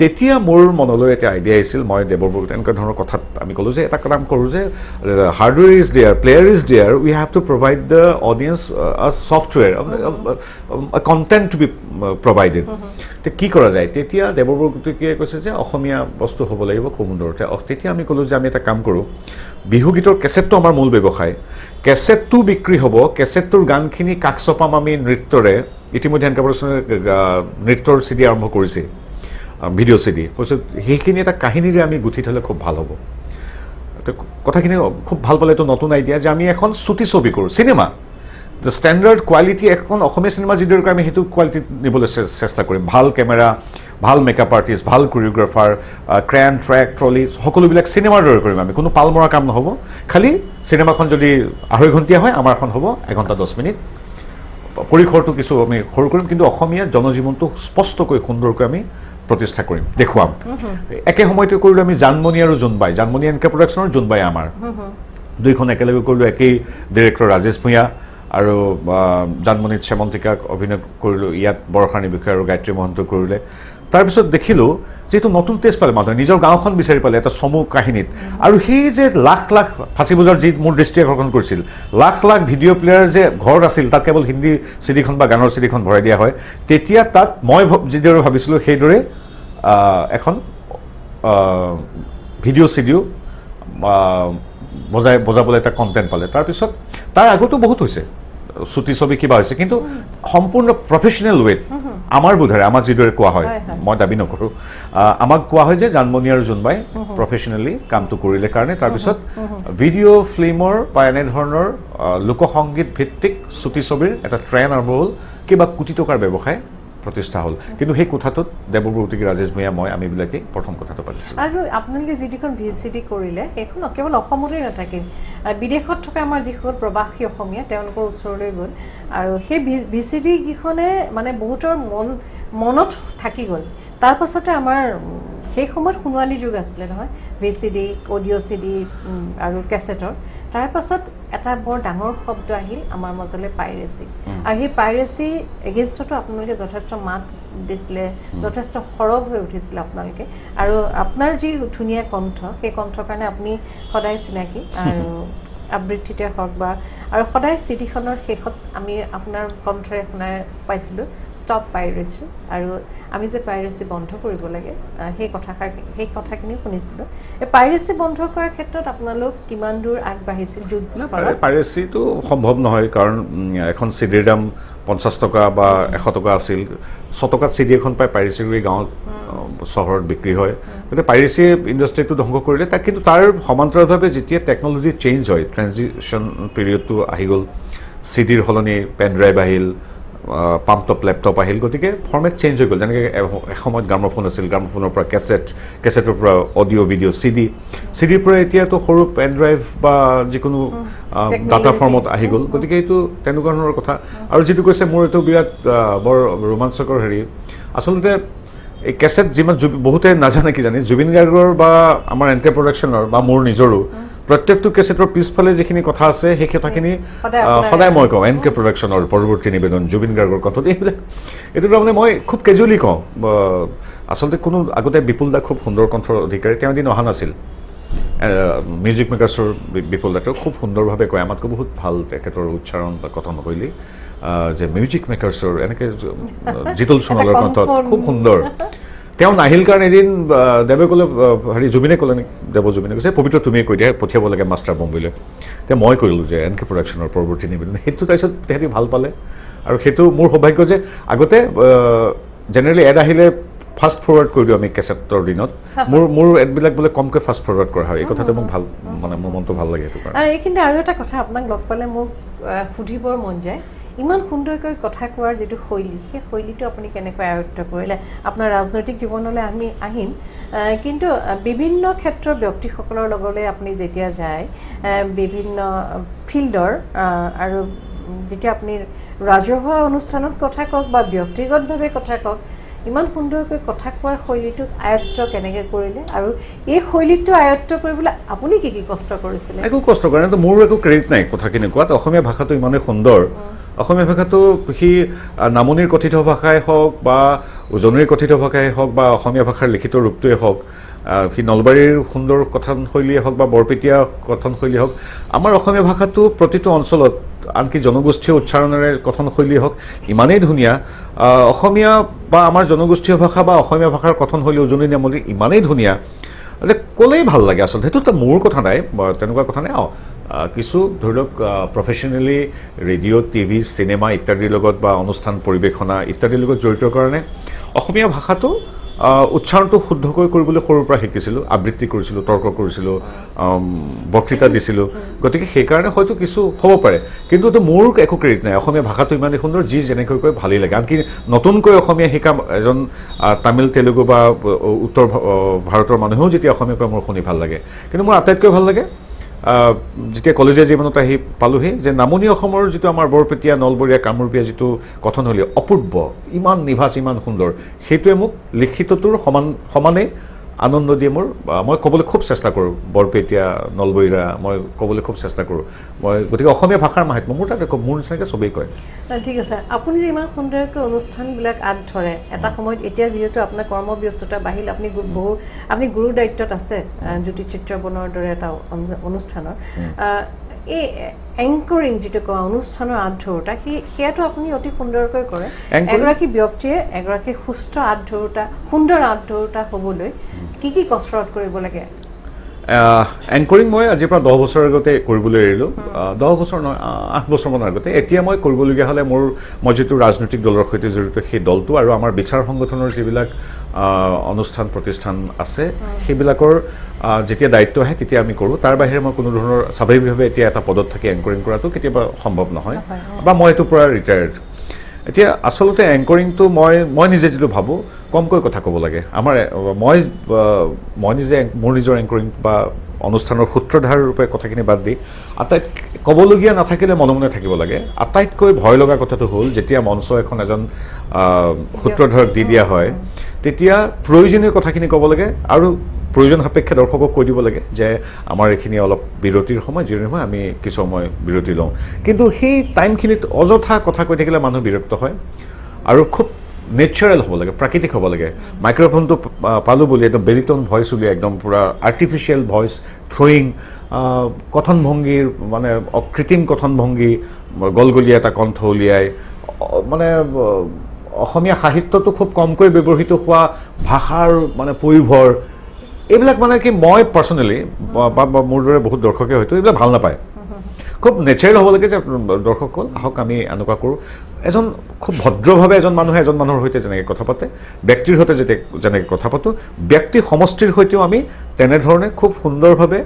তেতিয়া মোৰ মনলৈ এটা আইডিয়া আহিছিল মই দেৱৰ বৰুৱা তেনেকুৱা ধৰণৰ কথাত আমি ক'লোঁ যে এটা কাম কৰোঁ যে hardware is there player is there we have to provide the audience software content to be provided এতিয়া কি কৰা যায়? তেতিয়া দেৱৰ বৰগুটিয়ে কৈছে যে অসমীয়া বস্তু হ'ব লাগিব খুব সুন্দৰতে তেতিয়া আমি ক'লোঁ যে আমি এটা কাম কৰোঁ। বিহু গীতৰ কেছেটটো আমাৰ মূল ব্যৱসায়। কেছেটটো বিক্ৰী হ'ব কেছেটটোৰ গানখিনি কাষ চপাম আমি নৃত্যৰে ইতিমধ্যে এনকা প্ৰদৰ্শনে নৃত্যৰ চি ডি আৰম্ভ কৰিছে। ভিডিঅ' চি ডি কৈছোঁ সেইখিনি এটা কাহিনীৰে আমি গুঠি থ'লে খুব ভাল হ'ব। কথাখিনি খুব ভাল পালে এইটো নতুন আইডিয়া যে আমি এখন চুটি ছবি কৰোঁ চিনেমা। দ্য ষ্টেণ্ডাৰ্ড কোৱালিটি এখন অসমীয়া চিনেমা যিদৰে আমি সেইটো কোৱালিটিত নিবলৈ চেষ্টা কৰিম। ভাল কেমেৰা ভাল মেকআপ আৰ্টিষ্ট ভাল কোৰিঅ'গ্ৰাফাৰ ক্ৰেন ট্ৰেক ট্ৰলি সকলোবিলাক চিনেমাৰ দৰে কৰিম আমি। কোনো পাল মৰা কাম নহ'ব। খালি চিনেমাখন যদি আঢ়ৈ ঘণ্টীয়া হয় আমাৰখন হ'ব এঘণ্টা দহ মিনিট। পৰিসৰটো কিছু আমি সৰু কৰিম কিন্তু অসমীয়া জনজীৱনটো স্পষ্টকৈ সুন্দৰকৈ আমি প্ৰতিষ্ঠা কৰিম। দেখুৱাম। একে সময়তে কৰিলোঁ আমি জানমণি আৰু জোনবাই। জানমণি এনকে প্ৰডাকশ্যনৰ জোনবাই আমাৰ। দুইখন একেলগে কৰিলোঁ। একেই ডিৰেক্টৰ ৰাজেশ ভূঞা আৰু জানমণিত শ্যামন্তিকাক অভিনয় কৰিলোঁ। ইয়াত বৰষাণী বিষয় আৰু গায়ত্ৰী মহন্ত কৰিলে। তাৰপিছত দেখিলোঁ যে এইটো নতুন টেষ্ট পালে মানুহে নিজৰ গাঁওখন বিচাৰি পালে এটা চমু কাহিনীত। আৰু সেই যে লাখ লাখ ফাঁচী বজাৰ যি মোৰ দৃষ্টি আকৰ্ষণ কৰিছিল লাখ লাখ ভিডিঅ' প্লেয়াৰ যে ঘৰত আছিল তাত কেৱল হিন্দী চিডিখন বা গানৰ চিডিখন ভৰাই দিয়া হয় তেতিয়া তাত মই যিদৰে ভাবিছিলোঁ সেইদৰে এখন ভিডিঅ' চিডিঅ' বজাই বজাবলৈ এটা কণ্টেণ্ট পালে। তাৰপিছত তাৰ আগতো বহুত হৈছে চুটি ছবি কিবা হৈছে কিন্তু সম্পূৰ্ণ প্ৰফেচনেল ৱেত আমাৰ বোধেৰে আমাক যিদৰে কোৱা হয়। মই দাবী নকৰোঁ। আমাক কোৱা হয় যে জানমণি আৰু জোনবাই প্ৰফেচনেলি কামটো কৰিলে কাৰণে। তাৰপিছত ভিডিঅ' ফিল্মৰ বা এনেধৰণৰ লোকসংগীত ভিত্তিক চুটি ছবিৰ এটা ট্ৰেণ্ড আৰম্ভ হ'ল। কিবা কোটি টকাৰ ব্যৱসায়। প্ৰতিষ্ঠা হ'ল। কিন্তু সেই কোঠাটোত দেৱব্ৰতী ৰাজেশ ভূঞা মই আমিবিলাকেই প্ৰথম কথাটো পাতিছিলোঁ। আৰু আপোনালোকে যিকেইখন ভি চি ডি কৰিলে সেইখন কেৱল অসমতে নাথাকিল। বিদেশত থকা আমাৰ যিসকল প্ৰৱাসী অসমীয়া তেওঁলোকৰ ওচৰলৈ গ'ল। আৰু সেই ভি চি ডি কেইখনে মানে বহুতৰ মন মনত থাকি গ'ল। তাৰ পাছতে আমাৰ সেই সময়ত সোণোৱালী যুগ আছিলে নহয় V C D audio' C D আৰু কেছেটৰ। তাৰ পাছত এটা বৰ ডাঙৰ শব্দ আহিল আমাৰ মাজলৈ পাইৰেচি। আৰু সেই পাইৰেচি এগেইনষ্টতো আপোনালোকে যথেষ্ট মাত দিছিলে যথেষ্ট সৰব হৈ উঠিছিলে আপোনালোকে। আৰু আপোনাৰ যি ধুনীয়া কণ্ঠ সেই কণ্ঠৰ কাৰণে আপুনি সদায় চিনাকি। আৰু আবৃত্তিতে হওক বা আৰু সদায় চিঠিখনৰ শেষত আমি আপোনাৰ কণ্ঠৰে শুনাই পাইছিলোঁ ষ্টপ পাইৰেচি আৰু আমি যে পাইৰেচি বন্ধ কৰিব লাগে সেই কথাষাৰ সেই কথাখিনি শুনিছিলোঁ এই পাইৰেচি বন্ধ কৰাৰ ক্ষেত্ৰত আপোনালোক কিমান দূৰ আগবাঢ়িছিল যুদ্ধ? পাইৰেচিটো সম্ভৱ নহয় কাৰণ এখন চিডিৰ দাম পঞ্চাছ টকা বা এশ টকা আছিল। ছটকাত চিডি এখন পাই পাইৰেচি কৰি গাঁৱত চহৰত বিক্ৰী হয়। গতিকে পাইৰেচিয়ে ইণ্ডাষ্ট্ৰিটো ধ্বংস কৰিলে তাক কিন্তু তাৰ সমান্তৰালভাৱে যেতিয়া টেকন'লজি চেঞ্জ হয় ট্ৰেনজিশ্যন পিৰিয়ডটো আহি গ'ল চিডিৰ সলনি পেন ড্ৰাইভ আহিল পাম্প টপ লেপটপ আহিল। গতিকে ফৰ্মেট চেঞ্জ হৈ গ'ল। যেনেকৈ এসময়ত গ্ৰামফোন আছিল গ্ৰামফোনৰ পৰা কেছেট কেছেটৰ পৰা audio' video' C D C ডিৰ পৰা এতিয়াতো সৰু পেন ড্ৰাইভ বা যিকোনো ডাটা ফৰ্মত. আহি গ'ল। গতিকে এইটো তেনেকুৱা ধৰণৰ কথা। আৰু যিটো কৈছে মোৰ এইটো বিৰাট বৰ ৰোমাঞ্চকৰ হেৰি। আচলতে এই কেছেট যিমান জুবি- বহুতে নাজানে কি জানি জুবিন গাৰ্গৰ বা আমাৰ এণ্টে প্ৰডাকশ্যনৰ বা মোৰ নিজৰো প্ৰত্যেকটো কেছেটৰ পিছফালে যিখিনি কথা আছে সেই কথাখিনি সদায় মই কওঁ। এন কে প্ৰডাকশ্যনৰ পৰৱৰ্তী নিবেদন জুবিন গাৰ্গৰ কথাত এইবিলাক এইটো তাৰমানে মই খুব কেজুৱেলি কওঁ আচলতে কোনো আগতে বিপুল দা খুব সুন্দৰ কণ্ঠৰ অধিকাৰী তেওঁ এদিন অহা নাছিল। মিউজিক মেকাৰ্ছৰ বিপুল দাটো খুব সুন্দৰভাৱে কয়। আমাতকৈ বহুত ভাল তেখেতৰ উচ্চাৰণ বা কথনশৈলী। যে মিউজিক মেকাৰ্ছৰ এনেকৈ জিতুল সোণোৱালৰ এটা কণ্ঠত। খুব সুন্দৰ। তেওঁ নাহিল কাৰণে এদিন দেৱে ক'লে হেৰি জুবিনে ক'লে নেকি? দেৱ জুবিনে কৈছে পবিত্ৰ তুমিয়ে কৈ দিয়া পঠিয়াব লাগে মাষ্টাৰ বম্বেলৈ। তেতিয়া মই কৰিলোঁ যে এন কে প্ৰডাকশ্যনৰ পৰৱৰ্তী নিবেদন। সেইটো তাৰপিছত তেহেঁতি ভাল পালে। আৰু সেইটো মোৰ সৌভাগ্য যে আগতে জেনেৰেলি এড আহিলে ফাষ্ট ফৰৱাৰ্ড কৰি দিওঁ আমি কেছেটৰ দিনত। মোৰ মোৰ এডবিলাক বোলে কমকৈ ফাষ্ট ফৰৱাৰ্ড কৰা হয়। এই কথাটো মোক ভাল মানে মোৰ মনটো ভাল লাগে সেইটো কাৰণে আৰু এইখিনিতে আৰু এটা কথা আপোনাক লগ পালে মোক সুধিবৰ মন যায়। ইমান সুন্দৰকৈ কথা কোৱাৰ যিটো শৈলী সেই শৈলীটো আপুনি কেনেকৈ আয়ত্ব কৰিলে? আপোনাৰ ৰাজনৈতিক জীৱনলৈ আমি আহিম। আহ, কিন্তু বিভিন্ন ক্ষেত্ৰৰ ব্যক্তিসকলৰ লগলৈ আপুনি যেতিয়া যায় বিভিন্ন ফিল্ডৰ আৰু যেতিয়া আপুনি ৰাজহুৱা অনুষ্ঠানত কথা কওক বা ব্যক্তিগতভাৱে কথা কওক ইমান সুন্দৰকৈ কথা কোৱাৰ শৈলীটোক আয়ত্ব কেনেকৈ কৰিলে আৰু এই শৈলীটো আয়ত্ব কৰিবলৈ আপুনি কি কি কষ্ট কৰিছিলে? একো কষ্ট কৰা নাই মোৰ একো ক্ৰেডিট নাই কথাখিনি কোৱাত অসমীয়া ভাষাটো ইমানেই সুন্দৰ। অসমীয়া ভাষাটো সি নামনিৰ কথিত ভাষাই হওক বা উজনিৰ কথিত ভাষাই হওক বা অসমীয়া ভাষাৰ লিখিত ৰূপটোৱে হওক সি নলবাৰীৰ সুন্দৰ কথনশৈলীয়ে হওক বা বৰপেটীয়া কথনশৈলী হওক আমাৰ অসমীয়া ভাষাটো প্ৰতিটো অঞ্চলত আনকি জনগোষ্ঠীয় উচ্চাৰণেৰে কথনশৈলী হওক ইমানেই ধুনীয়া অসমীয়া বা আমাৰ জনগোষ্ঠীয় ভাষা বা অসমীয়া ভাষাৰ কথনশৈলী উজনি নামনি ইমানেই ধুনীয়া যে ক'লেই ভাল লাগে আচলতে সেইটো মোৰ কথা নাই তেনেকুৱা কথা নাই অঁ। কিছু ধৰি লওক প্ৰফেশ্যনেলি ৰেডিঅ' টিভি চিনেমা ইত্যাদিৰ লগত বা অনুষ্ঠান পৰিৱেশনা ইত্যাদিৰ লগত জড়িত কাৰণে অসমীয়া ভাষাটো উচ্চাৰণটো শুদ্ধকৈ কৰিবলৈ সৰুৰ পৰা শিকিছিলোঁ আবৃত্তি কৰিছিলোঁ তৰ্ক কৰিছিলোঁ বক্তৃতা দিছিলোঁ। গতিকে সেইকাৰণে হয়তো কিছু হ'ব পাৰে। কিন্তু মোৰ একো ক্ৰেডিট নাই। অসমীয়া ভাষাটো ইমানেই সুন্দৰ যি যেনেকৈ কয় ভালেই লাগে। আনকি নতুনকৈ অসমীয়া শিকা এজন তামিল তেলেগু বা উত্তৰ ভা- ভাৰতৰ মানুহেও যেতিয়া অসমীয়া কয় মোৰ শুনি ভাল লাগে। কিন্তু মোৰ আটাইতকৈ ভাল লাগে যেতিয়া কলেজীয়া জীৱনত আহি পালোহি যে নামনি অসমৰ যিটো আমাৰ বৰপেটীয়া নলবৰীয়া কামৰূপীয়া যিটো কথনশৈলী অপূৰ্ব ইমান নিভাজ ইমান সুন্দৰ সেইটোৱে মোক লিখিতটোৰ সমান সমানেই আনন্দ দিয়ে মোৰ মই ক'বলৈ খুব চেষ্টা কৰোঁ। বৰপেটীয়া নলবৈৰা মই ক'বলৈ খুব চেষ্টা কৰোঁ। মই গতিকে অসমীয়া ভাষাৰ মাহাত্ম্য মোৰ তাতে মোৰ নিচিনাকৈ চবেই কয়। ঠিক আছে। আপুনি যে ইমান সুন্দৰকৈ অনুষ্ঠানবিলাক আঁত ধৰে এটা সময়ত এতিয়া যিহেতু আপোনাৰ কৰ্মব্যস্ততা বাঢ়িল আপুনি বহু আপুনি গুৰু দায়িত্বত আছে জ্যোতি চিত্ৰবনৰ দৰে এটা অনু- অনুষ্ঠানৰ। এই এংকৰিং যিটো কয় অনুষ্ঠানৰ আঁত ধৰোতা সেই সেয়াটো আপুনি অতি সুন্দৰকৈ কৰে। এগৰাকী ব্যক্তিয়ে এগৰাকী সুস্থ আঁত ধৰোতা সুন্দৰ আঁত ধৰোতা হ'বলৈ কি কি কচৰৎ কৰিব লাগে? এংকৰিং মই আজিৰ পৰা দহ বছৰ আগতে কৰিবলৈ এৰিলোঁ। দহ বছৰ নহয় আঠ বছৰমানৰ আগতে। এতিয়া মই কৰিবলগীয়া হ'লে মোৰ মই যিটো ৰাজনৈতিক দলৰ সৈতে জড়িত সেই দলটো আৰু আমাৰ বিচাৰ সংগঠনৰ যিবিলাক অনুষ্ঠান প্ৰতিষ্ঠান আছে সেইবিলাকৰ যেতিয়া দায়িত্ব আহে তেতিয়া আমি কৰোঁ। তাৰ বাহিৰে মই কোনো ধৰণৰ স্বাভাৱিকভাৱে এতিয়া এটা পদত থাকি এংকৰিং কৰাটো কেতিয়াবা সম্ভৱ নহয়। নহয়, বা মই এইটোৰ পৰা ৰিটায়াৰ্ড এতিয়া আচলতে এংকৰিংটো মই মই নিজে যিটো ভাবোঁ কমকৈ কথা ক'ব লাগে। আমাৰ মই মই নিজে মোৰ নিজৰ এংকৰিং বা অনুষ্ঠানৰ সূত্ৰধাৰ ৰূপে কথাখিনি বাদ দি আটাইত ক'বলগীয়া নাথাকিলে মনে মনে থাকিব লাগে। আটাইতকৈ ভয় লগা কথাটো হ'ল যেতিয়া মঞ্চ এখন এজন সূত্ৰধাৰক দি দিয়া হয় তেতিয়া প্ৰয়োজনীয় কথাখিনি ক'ব লাগে আৰু প্ৰয়োজন সাপেক্ষে দৰ্শকক কৈ দিব লাগে যে আমাৰ এইখিনি অলপ বিৰতিৰ সময় জিৰণি সময় আমি কিছু সময় বিৰতি লওঁ। কিন্তু সেই টাইমখিনিত অযথা কথা কৈ থাকিলে মানুহ বিৰক্ত হয় আৰু খুব নেচাৰেল হ'ব লাগে প্ৰাকৃতিক হ'ব লাগে। মাইক্ৰফোনটো পালোঁ বুলি একদম বেৰিটন ভইচ উলিয়াই একদম পূৰা আৰ্টিফিচিয়েল ভইচ থ্ৰয়িং কথনভংগীৰ মানে অকৃত্ৰিম কথনভংগী গলগলীয়া এটা কণ্ঠ উলিয়াই মানে অসমীয়া সাহিত্যটো খুব কমকৈ ব্যৱহৃত হোৱা ভাষাৰ মানে পয়োভৰ এইবিলাক মানে কি মই পাৰ্চনেলি বা মোৰ দৰে বহুত দৰ্শকে হয়তো এইবিলাক ভাল নাপায়। খুব নেচাৰেল হ'ব লাগে যে দৰ্শকসকল আহক আমি এনেকুৱা কৰোঁ। এজন খুব ভদ্ৰভাৱে এজন মানুহে এজন মানুহৰ সৈতে যেনেকৈ কথা পাতে ব্যক্তিৰ সৈতে যেতিয়া যেনেকৈ কথা পাতোঁ ব্যক্তি সমষ্টিৰ সৈতেও আমি তেনেধৰণে খুব সুন্দৰভাৱে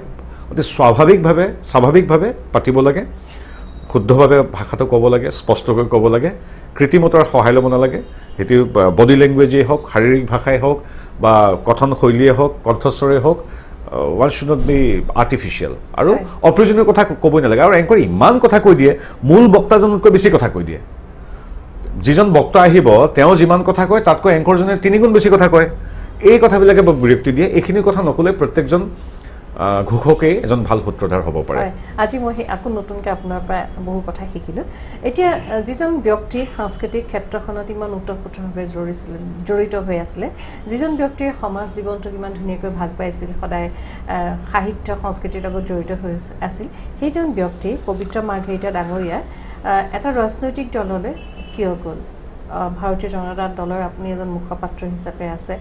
অতি স্বাভাৱিকভাৱে স্বাভাৱিকভাৱে পাতিব লাগে শুদ্ধভাৱে ভাষাটো ক'ব লাগে স্পষ্টকৈ ক'ব লাগে কৃত্ৰিমতাৰ সহায় ল'ব নালাগে সেইটো বডি লেংগুৱেজেই হওক শাৰীৰিক ভাষাই হওক বা কথন শৈলীয়ে হওক কণ্ঠস্বৰেই হওক one should not be artificial আৰু। অপ্ৰয়োজনীয় কথা ক'বই নালাগে। আৰু এংকৰ ইমান কথা কৈ দিয়ে মূল বক্তাজনতকৈ বেছি কথা কৈ দিয়ে। যিজন বক্তা আহিব তেওঁ যিমান কথা কয় তাতকৈ এংকৰজনে তিনিগুণ বেছি কথা কয়। এই কথাবিলাকে বৰ বিৰক্তি দিয়ে। এইখিনি কথা নক'লে প্ৰত্যেকজন ঘোষকেই এজন ভাল সূত্ৰধাৰ হ'ব পাৰে। আজি মই আকৌ নতুনকৈ আপোনাৰ পৰা বহু কথা শিকিলোঁ। এতিয়া যিজন ব্যক্তি সাংস্কৃতিক ক্ষেত্ৰখনত ইমান ওতঃপ্ৰোতভাৱে জড়িছিলে জড়িত হৈ আছিলে যিজন ব্যক্তিয়ে সমাজ জীৱনটোক ইমান ধুনীয়াকৈ ভাল পাইছিল সদায় সাহিত্য সংস্কৃতিৰ লগত জড়িত হৈ আছ- আছিল সেইজন ব্যক্তি পবিত্ৰ মাৰ্ঘেৰিটা ডাঙৰীয়া এটা ৰাজনৈতিক দললৈ কিয় গ'ল? ভাৰতীয় জনতা দলৰ আপুনি এজন মুখপাত্ৰ হিচাপে আছে।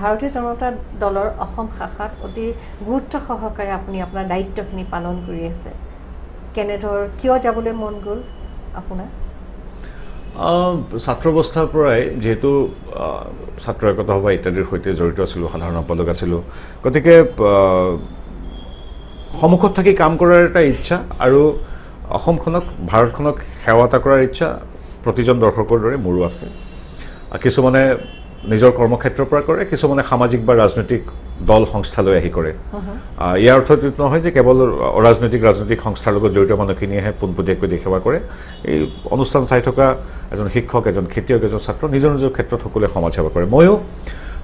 ভাৰতীয় জনতা দলৰ অসম শাখাত অতি গুৰুত্ব সহকাৰে আপুনি আপোনাৰ দায়িত্বখিনি পালন কৰি আছে। কেনেধৰ কিয় যাবলৈ মন গ'ল আপোনাৰ? ছাত্ৰ অৱস্থাৰ পৰাই যিহেতু ছাত্ৰ একতা সভা ইত্যাদিৰ সৈতে জড়িত আছিলোঁ সাধাৰণ সম্পাদক আছিলোঁ। গতিকে সন্মুখত থাকি কাম কৰাৰ এটা ইচ্ছা আৰু অসমখনক ভাৰতখনক সেৱা এটা কৰাৰ ইচ্ছা প্ৰতিজন দৰ্শকৰ দৰে মোৰো আছে। কিছুমানে নিজৰ কৰ্মক্ষেত্ৰৰ পৰা কৰে কিছুমানে সামাজিক বা ৰাজনৈতিক দল সংস্থালৈ আহি কৰে। ইয়াৰ অৰ্থ এইটো নহয় যে কেৱল অৰাজনৈতিক ৰাজনৈতিক সংস্থাৰ লগত জড়িত মানুহখিনিয়েহে পোনপটীয়াকৈ দেশ সেৱা কৰে। এই অনুষ্ঠান চাই থকা এজন শিক্ষক এজন খেতিয়ক এজন ছাত্ৰ নিজৰ নিজৰ ক্ষেত্ৰত সকলোৱে সমাজ সেৱা কৰে। ময়ো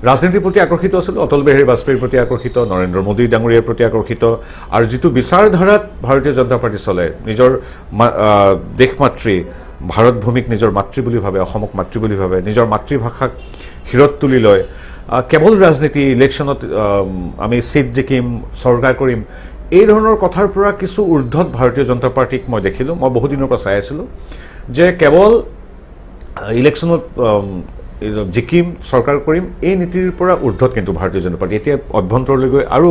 ৰাজনীতিৰ প্ৰতি আকৰ্ষিত আছিলোঁ অটল বিহাৰী বাজপেয়ীৰ প্ৰতি আকৰ্ষিত নৰেন্দ্ৰ মোদী ডাঙৰীয়াৰ প্ৰতি আকৰ্ষিত আৰু যিটো বিচাৰধাৰাত ভাৰতীয় জনতা পাৰ্টী চলে নিজৰ মা- আহ, দেশমাতৃ ভাৰত ভূমিক নিজৰ মাতৃ বুলি ভাবে অসমক মাতৃ বুলি ভাবে নিজৰ মাতৃভাষাক শিৰত তুলি লয় কেৱল ৰাজনীতি ইলেকশ্যনত আম, চিট জিকিম চৰকাৰ কৰিম এই ধৰণৰ কথাৰ পৰা কিছু ঊৰ্ধত ভাৰতীয় জনতা পাৰ্টীক মই দেখিলোঁ মই বহুদিনৰ পৰা চাই আছিলোঁ যে কেৱল ইলেকশ্যনত জিকিম চৰকাৰ কৰিম এই নীতিৰ পৰা ঊৰ্ধত কিন্তু ভাৰতীয় জনতা পাৰ্টী। এতিয়া অভ্যন্তৰলৈ গৈ আৰু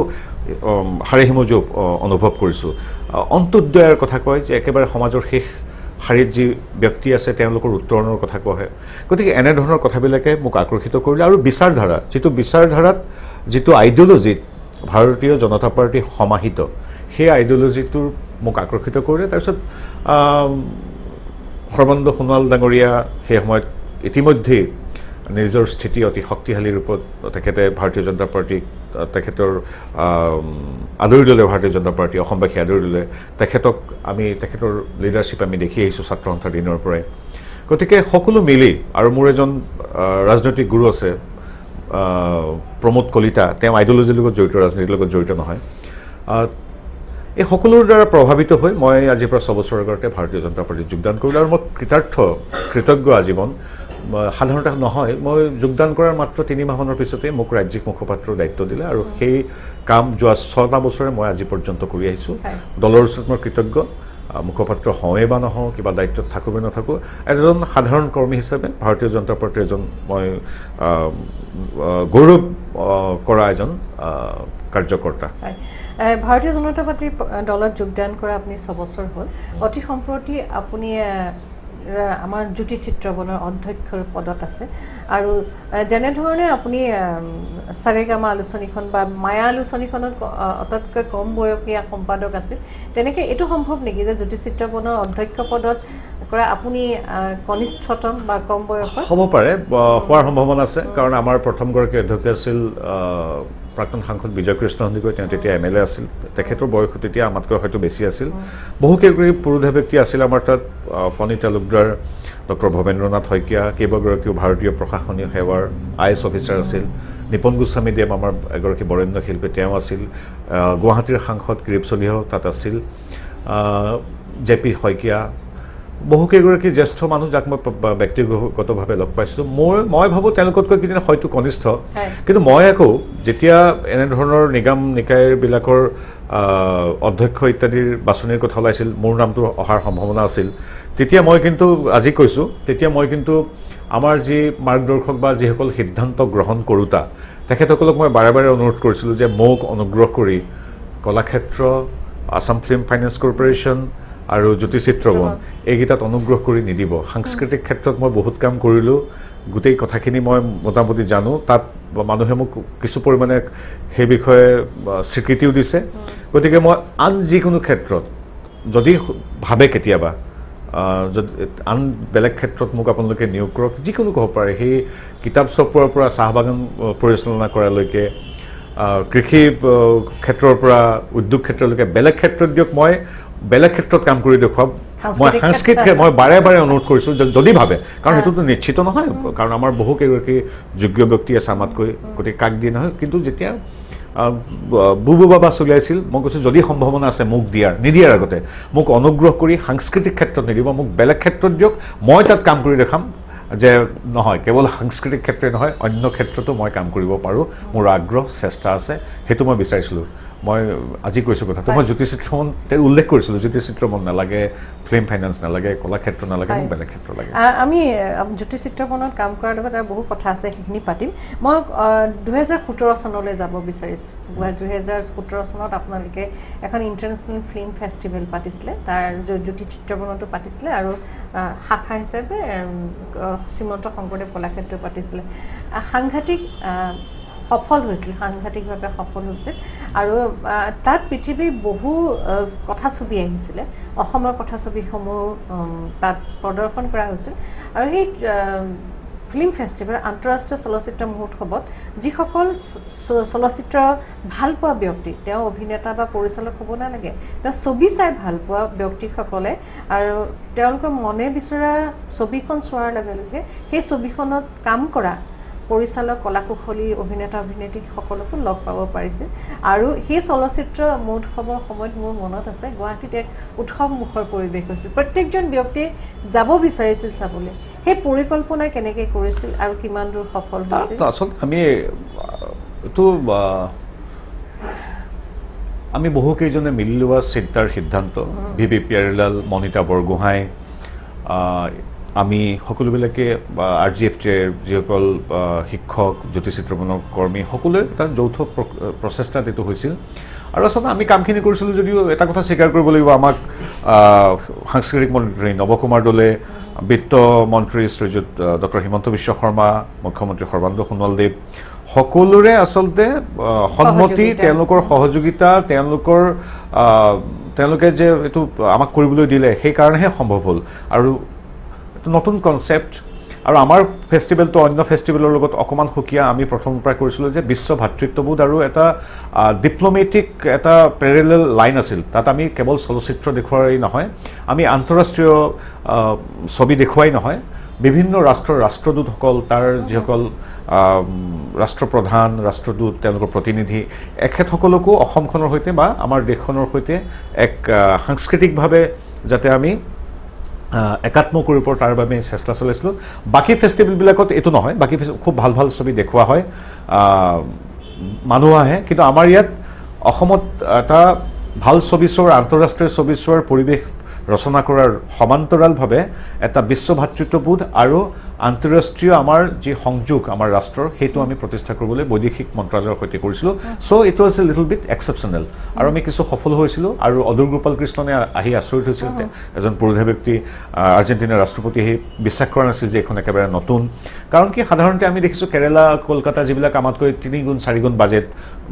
সিমজু অনুভৱ কৰিছোঁ। আহ, অন্ত্যোদয়ৰ কথা কয় যে একেবাৰে সমাজৰ শেষ শাৰীত যি ব্যক্তি আছে তেওঁলোকৰ উত্তৰণৰ কথা কোৱা হয়। গতিকে এনেধৰণৰ কথাবিলাকে মোক আকৰ্ষিত কৰিলে আৰু বিচাৰধাৰা যিটো বিচাৰধাৰাত যিটো আইডিঅ'লজিত ভাৰতীয় জনতা পাৰ্টী সমাহিত সেই আইডিঅ'লজিটোৰ মোক আকৰ্ষিত কৰিলে। তাৰপিছত সৰ্বানন্দ সোণোৱাল ডাঙৰীয়া সেই সময়ত ইতিমধ্যেই নিজৰ স্থিতি অতি শক্তিশালী ৰূপত তেখেতে ভাৰতীয় জনতা পাৰ্টীক তেখেতৰ আদৰি ল'লে ভাৰতীয় জনতা পাৰ্টী অসমবাসী আদৰি ল'লে। তেখেতক আমি তেখেতৰ লিডাৰশ্বিপ আমি দেখি আহিছোঁ ছাত্ৰ সন্থাৰ দিনৰ পৰাই। গতিকে সকলো মিলি আৰু মোৰ এজন ৰাজনৈতিক গুৰু আছে প্ৰমোদ কলিতা। তেওঁ আইডিঅলজিৰ লগত জড়িত ৰাজনীতিৰ লগত জড়িত নহয়। এই সকলোৰ দ্বাৰা প্ৰভাৱিত হৈ মই আজিৰ পৰা ছবছৰ আগতে ভাৰতীয় জনতা পাৰ্টীত যোগদান কৰিলোঁ আৰু মই কৃতাৰ্থ কৃতজ্ঞ আজীৱন সাধাৰণতে নহয় মই যোগদান কৰাৰ মাত্ৰ তিনি মাহমানৰ পিছতেই মোক ৰাজ্যিক মুখপাত্ৰৰ দায়িত্ব দিলে আৰু সেই কাম যোৱা ছটা বছৰে মই আজি পৰ্যন্ত কৰি আহিছোঁ। দলৰ ওচৰত মই কৃতজ্ঞ। মুখপাত্ৰ হওঁৱেই বা নহওঁ কিবা দায়িত্বত থাকোঁ বা নাথাকোঁ এজন সাধাৰণ কৰ্মী হিচাপে ভাৰতীয় জনতা পাৰ্টীৰ এজন মই গৌৰৱ কৰা এজন কাৰ্যকৰ্তা। ভাৰতীয় জনতা পাৰ্টীৰ দলত যোগদান কৰা আপুনি ছবছৰ হ'ল। অতি সম্প্ৰতি আপুনি আমাৰ জ্যোতি চিত্ৰবনৰ অধ্যক্ষৰ পদত আছে। আৰু যেনেধৰণে আপুনি চাৰেগামা আলোচনীখন বা মায়া আলোচনীখনত আটাইতকৈ কম বয়সীয়া সম্পাদক আছিল তেনেকৈ এইটো সম্ভৱ নেকি যে জ্যোতি চিত্ৰবনৰ অধ্যক্ষ পদত কৰা আপুনি কনিষ্ঠতম বা কম বয়সৰ? হ'ব পাৰে হোৱাৰ সম্ভাৱনা আছে কাৰণ আমাৰ প্ৰথমগৰাকী অধ্যক্ষ আছিল প্ৰাক্তন সাংসদ বিজয় কৃষ্ণ সন্দিকৈ তেওঁ তেতিয়া এম এল এ আছিল তেখেতৰ বয়স তেতিয়া আমাতকৈ হয়তো বেছি আছিল। বহু কেইগৰাকী পুৰুষা ব্যক্তি আছিল আমাৰ তাত ফণী তালুকদাৰ ডক্টৰ ভৱেন্দ্ৰনাথ শইকীয়া কেইবাগৰাকীও ভাৰতীয় প্ৰশাসনীয় সেৱাৰ আই এছ অফিচাৰ আছিল। নিপন গোস্বামী দেৱ আমাৰ এগৰাকী বৰেণ্য শিল্পী তেওঁ আছিল। গুৱাহাটীৰ সাংসদ কিৰীপ চলিহাও তাত আছিল। জে পি শইকীয়া বহুকেইগৰাকী জ্যেষ্ঠ মানুহ যাক মই ব্যক্তিগতভাৱে লগ পাইছোঁ। মই মই ভাবোঁ তেওঁলোকতকৈ কিজানি হয়তো কনিষ্ঠ। কিন্তু মই আকৌ যেতিয়া এনেধৰণৰ নিগম নিকায়বিলাকৰ অধ্যক্ষ ইত্যাদিৰ বাছনিৰ কথা ওলাইছিল মোৰ নামটো অহাৰ সম্ভাৱনা আছিল। তেতিয়া মই কিন্তু আজি কৈছোঁ তেতিয়া মই কিন্তু আমাৰ যি মাৰ্গদৰ্শক বা যিসকল সিদ্ধান্ত গ্ৰহণ কৰোঁতা তেখেতসকলক মই বাৰে বাৰে অনুৰোধ কৰিছিলোঁ যে মোক অনুগ্ৰহ কৰি Kalakshetra Assam film finance corporation আৰু জ্যোতিচিত্ৰবন এইকেইটাত অনুগ্ৰহ কৰি নিদিব। সাংস্কৃতিক ক্ষেত্ৰত মই বহুত কাম কৰিলোঁ। গোটেই কথাখিনি মই মোটামুটি জানো। তাত মানুহে মোক কিছু পৰিমাণে সেই বিষয়ে স্বীকৃতিও দিছে। গতিকে মই আন যিকোনো ক্ষেত্ৰত যদি ভাবে কেতিয়াবা যদি আন বেলেগ ক্ষেত্ৰত মোক আপোনালোকে নিয়োগ কৰক যিকোনো ক'ব পাৰে সেই কিতাপ চপোৱাৰ পৰা চাহ বাগান পৰিচালনা কৰালৈকে কৃষি ক্ষেত্ৰৰ পৰা উদ্যোগ ক্ষেত্ৰলৈকে বেলেগ ক্ষেত্ৰত দিয়ক মই বেলেগ ক্ষেত্ৰত কাম কৰি দেখুৱাম। মই সাংস্কৃতিক। মই বাৰে বাৰে অনুৰোধ কৰিছোঁ যদি ভাবে কাৰণ সেইটোতো নিশ্চিত নহয় কাৰণ আমাৰ বহু কেইগৰাকী যোগ্য ব্যক্তি আছে আমাতকৈ গতিকে কাক দিয়ে নহয় কিন্তু যেতিয়া বুবু বাবা চলিয়াইছিল মই কৈছোঁ যদি সম্ভাৱনা আছে মোক দিয়াৰ নিদিয়াৰ আগতে মোক অনুগ্ৰহ কৰি সাংস্কৃতিক ক্ষেত্ৰত নিদিব মোক বেলেগ ক্ষেত্ৰত দিয়ক মই তাত কাম কৰি দেখাম যে নহয় কেৱল সাংস্কৃতিক ক্ষেত্ৰই নহয় অন্য ক্ষেত্ৰতো মই কাম কৰিব পাৰোঁ মোৰ আগ্ৰহ চেষ্টা আছে সেইটো মই বিচাৰিছিলোঁ মই আজি কৈছোঁ কথাটো মই জ্যোতিচিত্ৰমন উল্লেখ কৰিছিলোঁ জ্যোতিচিত্ৰমন নালাগে ফিল্ম ফাইনেন্স নালাগে কলাক্ষেত্ৰ নালাগে মোক। বেলেগ ক্ষেত্ৰ লাগে। আমি আ, জ্যোতি চিত্ৰবনত কাম কৰাৰ লগত আৰু বহু কথা আছে সেইখিনি পাতিম। মই দুহেজাৰ সোতৰ চনলৈ যাব বিচাৰিছোঁ। দুহেজাৰ সোতৰ চনত আপোনালোকে এখন ইণ্টাৰনেশ্যনেল ফিল্ম ফেষ্টিভেল পাতিছিলে। তাৰ জ- জ্যোতি চিত্ৰবনতো পাতিছিলে আৰু শাখা হিচাপে শ্ৰীমন্ত শংকৰদেৱ কলাক্ষেত্ৰ পাতিছিলে। সাংঘাতিক আ, সফল হৈছিল সাংঘাতিকভাৱে সফল হৈছিল। আৰু তাত পৃথিৱীৰ বহু আহ, কথাছবি আহিছিলে। অসমৰ কথাছবিসমূহ উম, তাত প্ৰদৰ্শন কৰা হৈছিল। আৰু সেই ফিল্ম ফেষ্টিভেল আন্তঃৰাষ্ট্ৰীয় চলচ্চিত্ৰ মহোৎসৱত যিসকল চলচ্চিত্ৰ ভাল পোৱা ব্যক্তি তেওঁ অভিনেতা বা পৰিচালক হ'ব নালাগে। তেওঁ ছবি চাই ভাল পোৱা ব্যক্তিসকলে আৰু তেওঁলোকৰ মনে বিচৰা ছবিখন চোৱাৰ লগে লগে সেই ছবিখনত কাম কৰা পৰিচালক কলাকুশলী অভিনেতা অভিনেত্ৰীসকলকো লগ পাব পাৰিছিল আৰু সেই চলচ্চিত্ৰ মহোৎসৱৰ সময়ত মোৰ মনত আছে গুৱাহাটীত এক উৎসৱমুখৰ পৰিৱেশ হৈছিল। প্ৰত্যেকজন ব্যক্তিয়ে যাব বিচাৰিছিল চাবলৈ। সেই পৰিকল্পনা কেনেকৈ কৰিছিল আৰু কিমান দূৰ সফল হৈছিল? আচলতে আমি এইটো আমি বহুকেইজনে মিলি লোৱা চিন্তাৰ সিদ্ধান্ত। ভি পি পিয়াৰীলাল মনিতা বৰগোহাঁই আমি সকলোবিলাকে আৰ জি এফ টিৰ যিসকল শিক্ষক জ্যোতিচিত্ৰবনৰ কৰ্মী সকলোৱে এটা যৌথ প্ৰ- প্ৰচেষ্টাত এইটো হৈছিল আৰু আচলতে আমি কামখিনি কৰিছিলোঁ যদিও এটা কথা স্বীকাৰ কৰিব লাগিব আমাক সাংস্কৃতিক মন্ত্ৰী নৱকুমাৰ দলে বিত্ত মন্ত্ৰী শ্ৰীযুত ডক্টৰ হিমন্ত বিশ্ব শৰ্মা মুখ্যমন্ত্ৰী সৰ্বানন্দ সোণোৱালদেৱ সকলোৰে আচলতে সন্মতি। তেওঁলোকৰ সহযোগিতা তেওঁলোকৰ তেওঁলোকে যে এইটো আমাক কৰিবলৈ দিলে সেইকাৰণেহে সম্ভৱ হ'ল আৰু নতুন কনচেপ্ট আৰু আমাৰ ফেষ্টিভেলটো অন্য ফেষ্টিভেলৰ লগত অকণমান সুকীয়া আমি প্ৰথমৰ পৰাই কৰিছিলোঁ যে বিশ্ব ভাতৃত্ববোধ আৰু এটা ডিপ্ল'মেটিক এটা পেৰেলেল লাইন আছিল। তাত আমি কেৱল চলচ্চিত্ৰ দেখুৱাই নহয় আমি আন্তঃৰাষ্ট্ৰীয় ছবি দেখুৱাই নহয় বিভিন্ন ৰাষ্ট্ৰৰ ৰাষ্ট্ৰদূতসকল তাৰ যিসকল ৰাষ্ট্ৰপ্ৰধান ৰাষ্ট্ৰদূত তেওঁলোকৰ প্ৰতিনিধি এখেতসকলকো অসমখনৰ সৈতে বা আমাৰ দেশখনৰ সৈতে এক সাংস্কৃতিকভাৱে যাতে আমি একাত্ম কৰিব পাৰোঁ তাৰ বাবে চেষ্টা চলাইছিলোঁ। বাকী ফেষ্টিভেলবিলাকত এইটো নহয় বাকী খুব ভাল ভাল ছবি দেখুওৱা হয়। মানুহ আহে কিন্তু আমাৰ ইয়াত অসমত এটা ভাল ছবি চোৱাৰ আন্তঃৰাষ্ট্ৰীয় ছবি চোৱাৰ পৰিৱেশ ৰচনা কৰাৰ সমান্তৰালভাৱে এটা বিশ্ব ভাতৃত্ববোধ আৰু আন্তঃৰাষ্ট্ৰীয় আমাৰ যি সংযোগ আমাৰ ৰাষ্ট্ৰৰ সেইটো আমি প্ৰতিষ্ঠা কৰিবলৈ বৈদেশিক মন্ত্ৰালয়ৰ সৈতে কৰিছিলোঁ। So' it was a little bit exceptional আৰু আমি কিছু সফল হৈছিলোঁ আৰু অদূৰ গোপাল কৃষ্ণনে আহি আচৰিত হৈছিল এজন পুৰোধা ব্যক্তি আৰ্জেণ্টিনাৰ ৰাষ্ট্ৰপতি আহি বিশ্বাস কৰা নাছিল যে এইখন একেবাৰে নতুন। কাৰণ কি সাধাৰণতে আমি দেখিছোঁ কেৰেলা কলকাতা যিবিলাক আমাতকৈ তিনি গুণ চাৰি গুণ বাজেট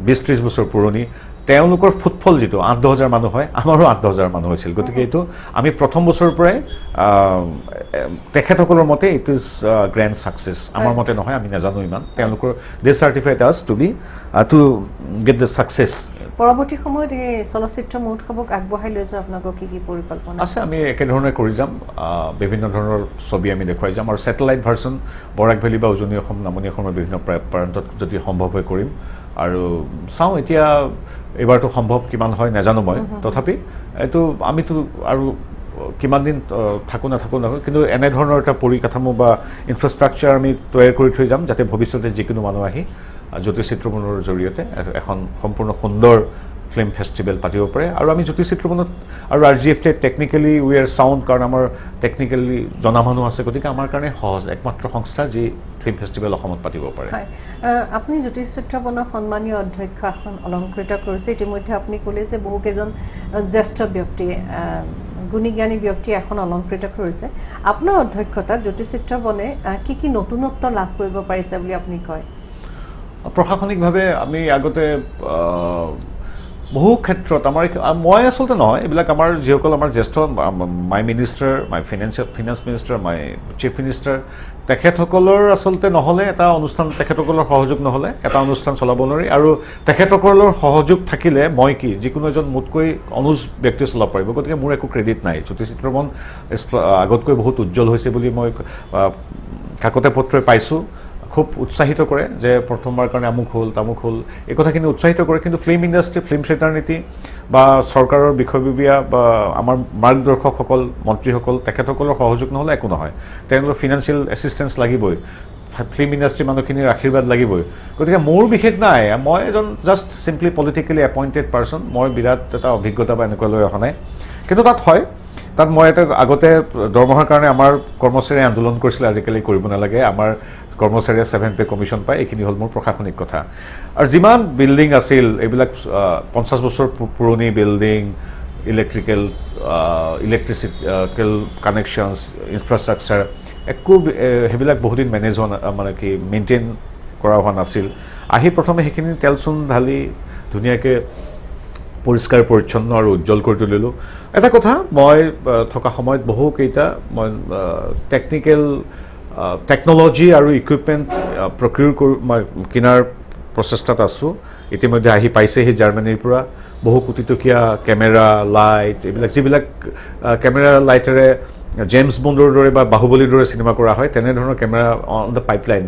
বিছ ত্ৰিছ বছৰ পুৰণি। তেওঁলোকৰ ফুটফল যিটো আঠ দহ হাজাৰ মানুহ হয় আমাৰো আঠ দহ হাজাৰ মানুহ হৈছিল। গতিকে এইটো আমি প্ৰথম বছৰৰ পৰাই তেখেতসকলৰ মতে ইট ইজ গ্ৰেণ্ড ছাকচেছ আমাৰ মতে নহয় আমি নাজানো ইমান। তেওঁলোকৰ they certified us to be to get the success পৰৱৰ্তী সময়ত এই চলচ্চিত্ৰ মহোৎসৱক আগবঢ়াই লৈ যোৱা আপোনালোকৰ কি কি পৰিকল্পনা? আছে আমি একেধৰণে কৰি যাম। বিভিন্ন ধৰণৰ ছবি আমি দেখুৱাই যাম। আৰু ছেটেলাইট ভাৰ্চন বৰাক ভেলী বা উজনি অসম নামনি অসমৰ বিভিন্ন প্ৰা- প্ৰান্তত যদি সম্ভৱ হয় কৰিম। আৰু চাওঁ এতিয়া এইবাৰতো সম্ভৱ কিমান হয় নাজানো মই। তথাপি এইটো আমিতো আৰু কিমান দিন থাকোঁ নাথাকোঁ নাথাকোঁ কিন্তু এনেধৰণৰ এটা পৰিকাঠামো বা ইনফ্ৰাষ্ট্ৰাকচাৰ আমি তৈয়াৰ কৰি থৈ যাম যাতে ভৱিষ্যতে যিকোনো মানুহ আহি আহ, জ্যোতি চিত্ৰমণৰ জৰিয়তে এখন সম্পূৰ্ণ সুন্দৰ ফিল্ম ফেষ্টিভেল পাতিব পাৰে। আৰু আমি জ্যোতি চিত্ৰবনত আৰু আৰ জি এফ টিয়ে টেকনিকেলি উই আৰ চাউণ্ড কাৰণ আমাৰ টেকনিকেলি জনা মানুহ আছে। গতিকে আমাৰ কাৰণে সহজ একমাত্ৰ সংস্থা যি ফিল্ম ফেষ্টিভেল অসমত পাতিব পাৰে। আপুনি জ্যোতিষ চিত্ৰবনৰ সন্মানীয় অধ্যক্ষ আসন অলংকৃত কৰিছে। ইতিমধ্যে আপুনি ক'লে যে বহুকেইজন জ্যেষ্ঠ ব্যক্তি আহ, গুণী জ্ঞানী ব্যক্তিয়ে এখন অলংকৃত কৰিছে। আপোনাৰ অধ্যক্ষতাত জ্যোতিষ চিত্ৰবনে আহ, কি কি নতুনত্ব লাভ কৰিব পাৰিছে বুলি আপুনি কয়? প্ৰশাসনিকভাৱে আমি আগতে বহু ক্ষেত্ৰত আমাৰ মই আচলতে নহয় এইবিলাক আমাৰ যিসকল আমাৰ জ্যেষ্ঠ my minister my financial finance minister my chief minister তেখেতসকলৰ আচলতে নহ'লে এটা অনুষ্ঠান তেখেতসকলৰ সহযোগ নহ'লে এটা অনুষ্ঠান চলাব নোৱাৰি। আৰু তেখেতসকলৰ সহযোগ থাকিলে মই কি যিকোনো এজন মোতকৈ অনুজ ব্যক্তিয়ে চলাব পাৰিব। গতিকে মোৰ একো ক্ৰেডিট নাই। জ্যোতি চিত্ৰমন আগতকৈ বহুত উজ্জ্বল হৈছে বুলি মই কাকতে পত্ৰই পাইছোঁ। খুব উৎসাহিত কৰে যে প্ৰথমবাৰ কাৰণে আমুক হ'ল তামুক হ'ল। এই কথাখিনি উৎসাহিত কৰে কিন্তু ফিল্ম ইণ্ডাষ্ট্ৰী ফিল্ম ফ্ৰেটাৰ্নিটি বা চৰকাৰৰ বিষয়ববীয়া বা আমাৰ মাৰ্গদৰ্শকসকল মন্ত্ৰীসকল তেখেতসকলৰ সহযোগ নহ'লে একো নহয়। তেওঁলোকৰ ফিনান্সিয়েল এছিষ্টেঞ্চ লাগিবই। ফিল্ম ইণ্ডাষ্ট্ৰীৰ মানুহখিনিৰ আশীৰ্বাদ লাগিবই। গতিকে মোৰ বিশেষ নাই। মই এজন just simply politically appointed person মই বিৰাট এটা অভিজ্ঞতা বা এনেকুৱা লৈ অহা নাই। কিন্তু তাত হয়। তাত মই এটা আগতে দৰমহাৰ কাৰণে আমাৰ কৰ্মচাৰীয়ে আন্দোলন কৰিছিলে। আজিকালি কৰিব নালাগে। আমাৰ কৰ্মচাৰীয়ে ছেভেন পে' কমিশ্যন পায় এইখিনি হ'ল মোৰ প্ৰশাসনিক কথা। আৰু যিমান বিল্ডিং আছিল এইবিলাক পঞ্চাছ বছৰ পুৰণি building electrical electrical connections infrastructure একো সেইবিলাক বহুদিন মেনেজ হোৱা মানে কি মেইনটেইন কৰা হোৱা নাছিল। আহি প্ৰথমে সেইখিনি তেল চূণ ঢালি ধুনীয়াকৈ পৰিষ্কাৰ পৰিচ্ছন্ন আৰু উজ্জ্বল কৰি তুলিলোঁ। এটা কথা মই থকা সময়ত বহুকেইটা মই টেকনিকেল টেকন'লজি আৰু ইকুইপমেণ্ট প্ৰক্ৰিয় কৰি মই কিনাৰ প্ৰচেষ্টাত আছোঁ। ইতিমধ্যে আহি পাইছেহি জাৰ্মানীৰ পৰা। বহু কোটি টকীয়া কেমেৰা লাইট এইবিলাক যিবিলাক কেমেৰা লাইটেৰে জেমছ বণ্ডৰ দৰে বা বাহুবলীৰ দৰে চিনেমা কৰা হয় তেনেধৰণৰ camera on the pipeline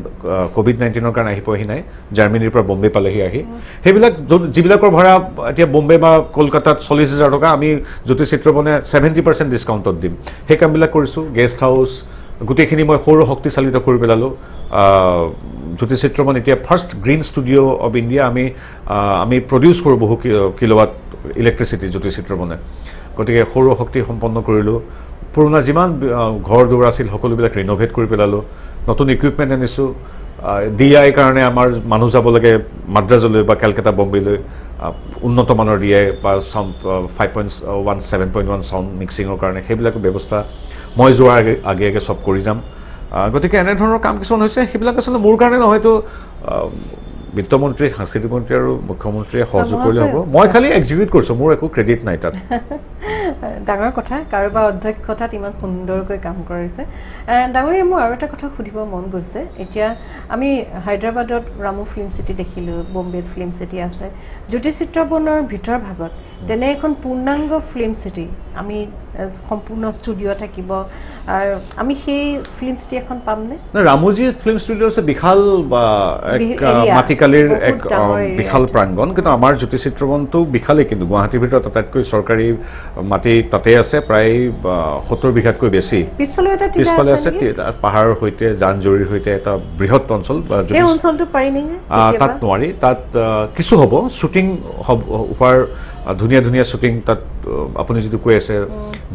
covid নাইণ্টিনৰ কাৰণে আহি পোৱাহি নাই। জাৰ্মানীৰ পৰা বম্বে পালেহি আহি। সেইবিলাক য'ত- যিবিলাকৰ ভাড়া এতিয়া বম্বে বা কলকাতাত চল্লিছ হাজাৰ টকা আমি জ্যোতি চিত্ৰবনে ছেভেণ্টি পাৰ্চেণ্ট ডিছকাউণ্টত দিম। সেই কামবিলাক কৰিছোঁ। গেষ্ট হাউচ গোটেইখিনি মই সৌৰ শক্তিচালিত কৰি পেলালোঁ। আহ, জ্যোতি চিত্ৰমন এতিয়া first green studio' of India আমি আমি প্ৰডিউচ কৰোঁ বহু কিলোৱাট ইলেক্ট্ৰিচিটি জ্যোতি চিত্ৰমনে। গতিকে সৌৰ শক্তি সম্পন্ন কৰিলোঁ। পুৰণা যিমান ঘৰ দুৱাৰ আছিল সকলোবিলাক ৰিন'ভেট কৰি পেলালোঁ। নতুন ইকুইপমেণ্ট আনিছোঁ। ডি আইৰ কাৰণে আমাৰ মানুহ যাব লাগে মাদ্ৰাজলৈ বা কেলকাতা বম্বেলৈ। উন্নত মানৰ ডি আই বা sound five point one seven point one sound মিক্সিঙৰ কাৰণে সেইবিলাক ব্যৱস্থা। মই যোৱাৰ আগে আগে আগে চব কৰি যাম। গতিকে এনেধৰণৰ কাম কিছুমান হৈছে সেইবিলাক আচলতে মোৰ কাৰণে নহয়তো বিত্তমন্ত্ৰী সাংস্কৃতিক মন্ত্ৰী আৰু মুখ্যমন্ত্ৰীয়ে সহযোগ কৰিলে হ'ব। মই খালি এক্সিকিউট কৰিছোঁ মোৰ একো ক্ৰেডিট নাই তাত। ডাঙৰ কথা কাৰোবাৰ অধ্যক্ষতাত ইমান সুন্দৰকৈ কাম কৰিছে। ডাঙৰীয়া মোৰ আৰু এটা কথা সুধিব মন গৈছে। এতিয়া আমি হায়দৰাবাদত ৰামু ফিল্ম চিটি দেখিলোঁ বম্বেত ফিল্ম চিটি আছে। জ্যোতিচিত্ৰবনৰ ভিতৰ ভাগত তেনে এখন পূৰ্ণাংগ ফিল্ম চিটি আমি সম্পূৰ্ণ ষ্টুডিঅ' থাকিব। আৰু আমি সেই ফিল্ম চিটি এখন পামনে? ৰামোজী ফিল্ম ষ্টুডিঅ' হৈছে বিশাল মাটিকালিৰ এক বিশাল। প্ৰাংগণ। কিন্তু আমাৰ জ্যোতিচিত্ৰবনটো বিশালেই কিন্তু গুৱাহাটীৰ ভিতৰত আটাইতকৈ চৰকাৰী মাটি তাতে আছে প্ৰায় সত্তৰ বিঘাতকৈ বেছি। পিছফালে আছে পাহাৰৰ সৈতে জান জুৰিৰ সৈতে এটা বৃহৎ অঞ্চল তাত? নোৱাৰি। তাত কিছু হ'ব। শ্বুটিং হ'ব হোৱাৰ ধুনীয়া ধুনীয়া শ্বুটিং তাত আপুনি যিটো কৈ আছে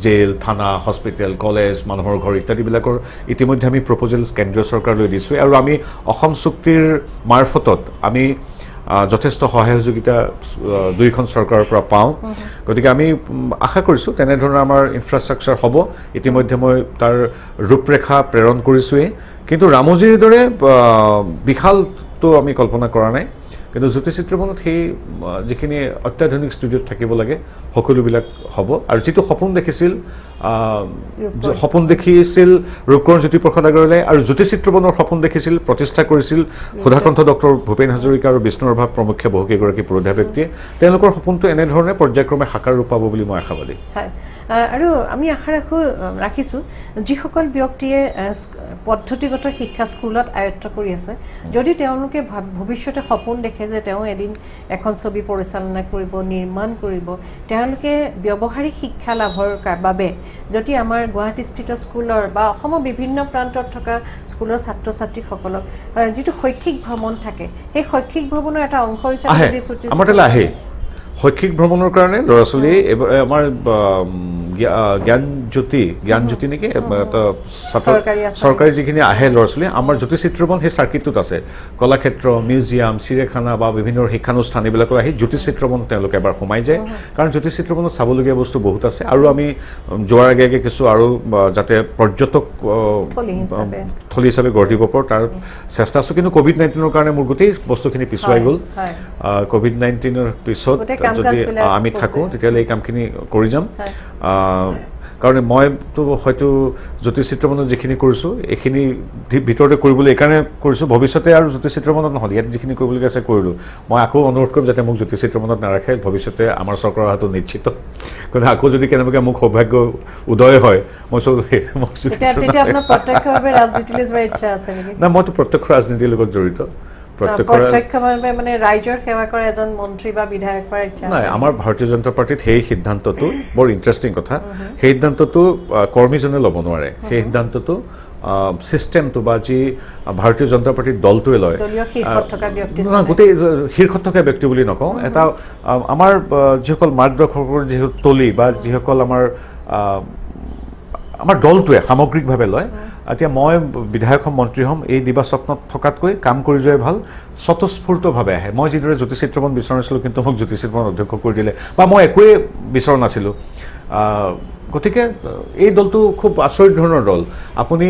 জেল থানা হস্পিটেল কলেজ মানুহৰ ঘৰ ইত্যাদিবিলাকৰ ইতিমধ্যে আমি প্ৰপ'জেলছ কেন্দ্ৰীয় চৰকাৰলৈ দিছোঁ আৰু আমি অসম চুক্তিৰ মাৰফতত আমি যথেষ্ট সহায় সহযোগিতা দুয়োখন চৰকাৰৰ পৰা পাওঁ। গতিকে আমি আশা কৰিছোঁ তেনেধৰণৰ আমাৰ ইনফ্ৰাষ্ট্ৰাকচাৰ হ'ব। ইতিমধ্যে মই তাৰ ৰূপৰেখা প্ৰেৰণ কৰিছোঁৱেই। কিন্তু ৰামোজীৰ দৰে বিশালটো আমি কল্পনা কৰা নাই। কিন্তু জ্যোতিচিত্ৰবনত সেই আহ, যিখিনি অত্যাধুনিক ষ্টুডিঅ'ত থাকিব লাগে সকলোবিলাক হ'ব। আৰু যিটো সপোন দেখিছিল সপোন দেখিছিল ৰূপকৰণ জ্যোতিপ্ৰসাদ আগৰৱালাই আৰু জ্যোতিচিত্ৰবনৰ সপোন দেখিছিল প্ৰতিষ্ঠা কৰিছিল সুধাকণ্ঠ ডক্টৰ ভূপেন হাজৰিকা আৰু বিষ্ণুৰ ভাৱ প্ৰমুখ্যে বহুকেইগৰাকী পুৰোধা ব্যক্তিয়ে। তেওঁলোকৰ সপোনটো এনেধৰণে পৰ্যায়ক্ৰমে সাকাৰ ৰূপ পাব বুলি মই আশাবাদী হয়। আৰু আমি আশা ৰাখোঁ ৰাখিছোঁ যিসকল ব্যক্তিয়ে পদ্ধতিগত শিক্ষা স্কুলত আয়ত্ত কৰি আছে যদি তেওঁলোকে ভৱিষ্যতে সপোন দেখে যে তেওঁ এদিন এখন ছবি পৰিচালনা কৰিব নিৰ্মাণ কৰিব তেওঁলোকে ব্যৱহাৰিক শিক্ষা লাভৰ বাবে যদি আমাৰ গুৱাহাটীস্থিত স্কুলৰ বা অসমৰ বিভিন্ন প্ৰান্তত থকা স্কুলৰ ছাত্ৰ ছাত্ৰীসকলক যিটো শৈক্ষিক ভ্ৰমণ থাকে সেই শৈক্ষিক ভ্ৰমণৰ এটা অংশ হিচাপে আহে যদি শৈক্ষিক ভ্ৰমণৰ কাৰণে ল'ৰা ছোৱালী এইবাৰ আমাৰ জ্ঞানজ্যোতি জ্ঞানজ্যোতি নেকি? এটা চৰকাৰী যিখিনি আহে ল'ৰা ছোৱালী আমাৰ জ্যোতিচিত্ৰবন সেই চাৰ্কিটটোত আছে। কলাক্ষেত্ৰ মিউজিয়াম চিৰিয়াখানা বা বিভিন্ন শিক্ষানুষ্ঠান এইবিলাকত আহি জ্যোতিচিত্ৰবন তেওঁলোকে এবাৰ সোমাই যায়। কাৰণ জ্যোতিচিত্ৰবনত চাবলগীয়া বস্তু বহুত আছে। আৰু আমি যোৱাৰ আগে আগে কিছু আৰু যাতে পৰ্যটক থলী হিচাপে। গঢ় দিব পাৰোঁ তাৰ চেষ্টা আছোঁ। কিন্তু ক'ভিড নাইণ্টিনৰ কাৰণে মোৰ গোটেই বস্তুখিনি পিছুৱাই গ'ল। ক'ভিড নাইণ্টিনৰ পিছত যদি আমি। থাকোঁ তেতিয়াহ'লে এই কামখিনি কৰি যাম। কাৰণ মইতো হয়তো জ্যোতিচিত্ৰমনত যিখিনি কৰিছোঁ এইখিনি ভিতৰতে কৰিবলৈ এইকাৰণে কৰিছোঁ। ভৱিষ্যতে আৰু জ্যোতিচিত্ৰমনত নহ'ল ইয়াত যিখিনি কৰিবলগীয়া আছে কৰিলোঁ। মই আকৌ অনুৰোধ কৰিম যাতে মোক জ্যোতিচিত্ৰমনত নাৰাখে ভৱিষ্যতে আমাৰ চৰকাৰ অহাটো নিশ্চিত। কিন্তু আকৌ যদি কেনেবাকৈ মোক সৌভাগ্য উদয় হয় মই চব মোক নাই মইতো প্ৰত্যক্ষ ৰাজনীতিৰ লগত জড়িত। প্ৰত্যক্ষভাৱে মানে ৰাইজৰ সেৱা কৰা এজন মন্ত্ৰী বা বিধায়ক হোৱাৰ ইচ্ছা নাই আমাৰ ভাৰতীয় জনতা পাৰ্টীত সেই সিদ্ধান্তটো বৰ ইণ্টাৰেষ্টিং কথা। সেই সিদ্ধান্তটো কৰ্মীজনে ল'ব নোৱাৰে। সেই সিদ্ধান্তটো ছিষ্টেমটো বা যি ভাৰতীয় জনতা পাৰ্টীৰ দলটোৱে লয় গোটেই শীৰ্ষত থকা ব্যক্তি বুলি নকওঁ। এটা আমাৰ যিসকল মাৰ্গদৰ্শকৰ যিসকল তলি বা যিসকল আমাৰ আমাৰ দলটোৱে সামগ্ৰিকভাৱে লয়। এতিয়া মই বিধায়ক হ'ম মন্ত্ৰী হ'ম এই স্বপ্নত থকাতকৈ কাম কৰি যোৱাই ভাল স্বতঃস্ফূৰ্তভাৱে আহে। মই যিদৰে জ্যোতিচিত্ৰমন বিচৰা নাছিলোঁ কিন্তু মোক জ্যোতিচিত্ৰমন অধ্যক্ষ কৰি দিলে বা মই একোৱেই বিচৰা নাছিলোঁ। গতিকে এই দলটো খুব আচৰিত ধৰণৰ দল। আপুনি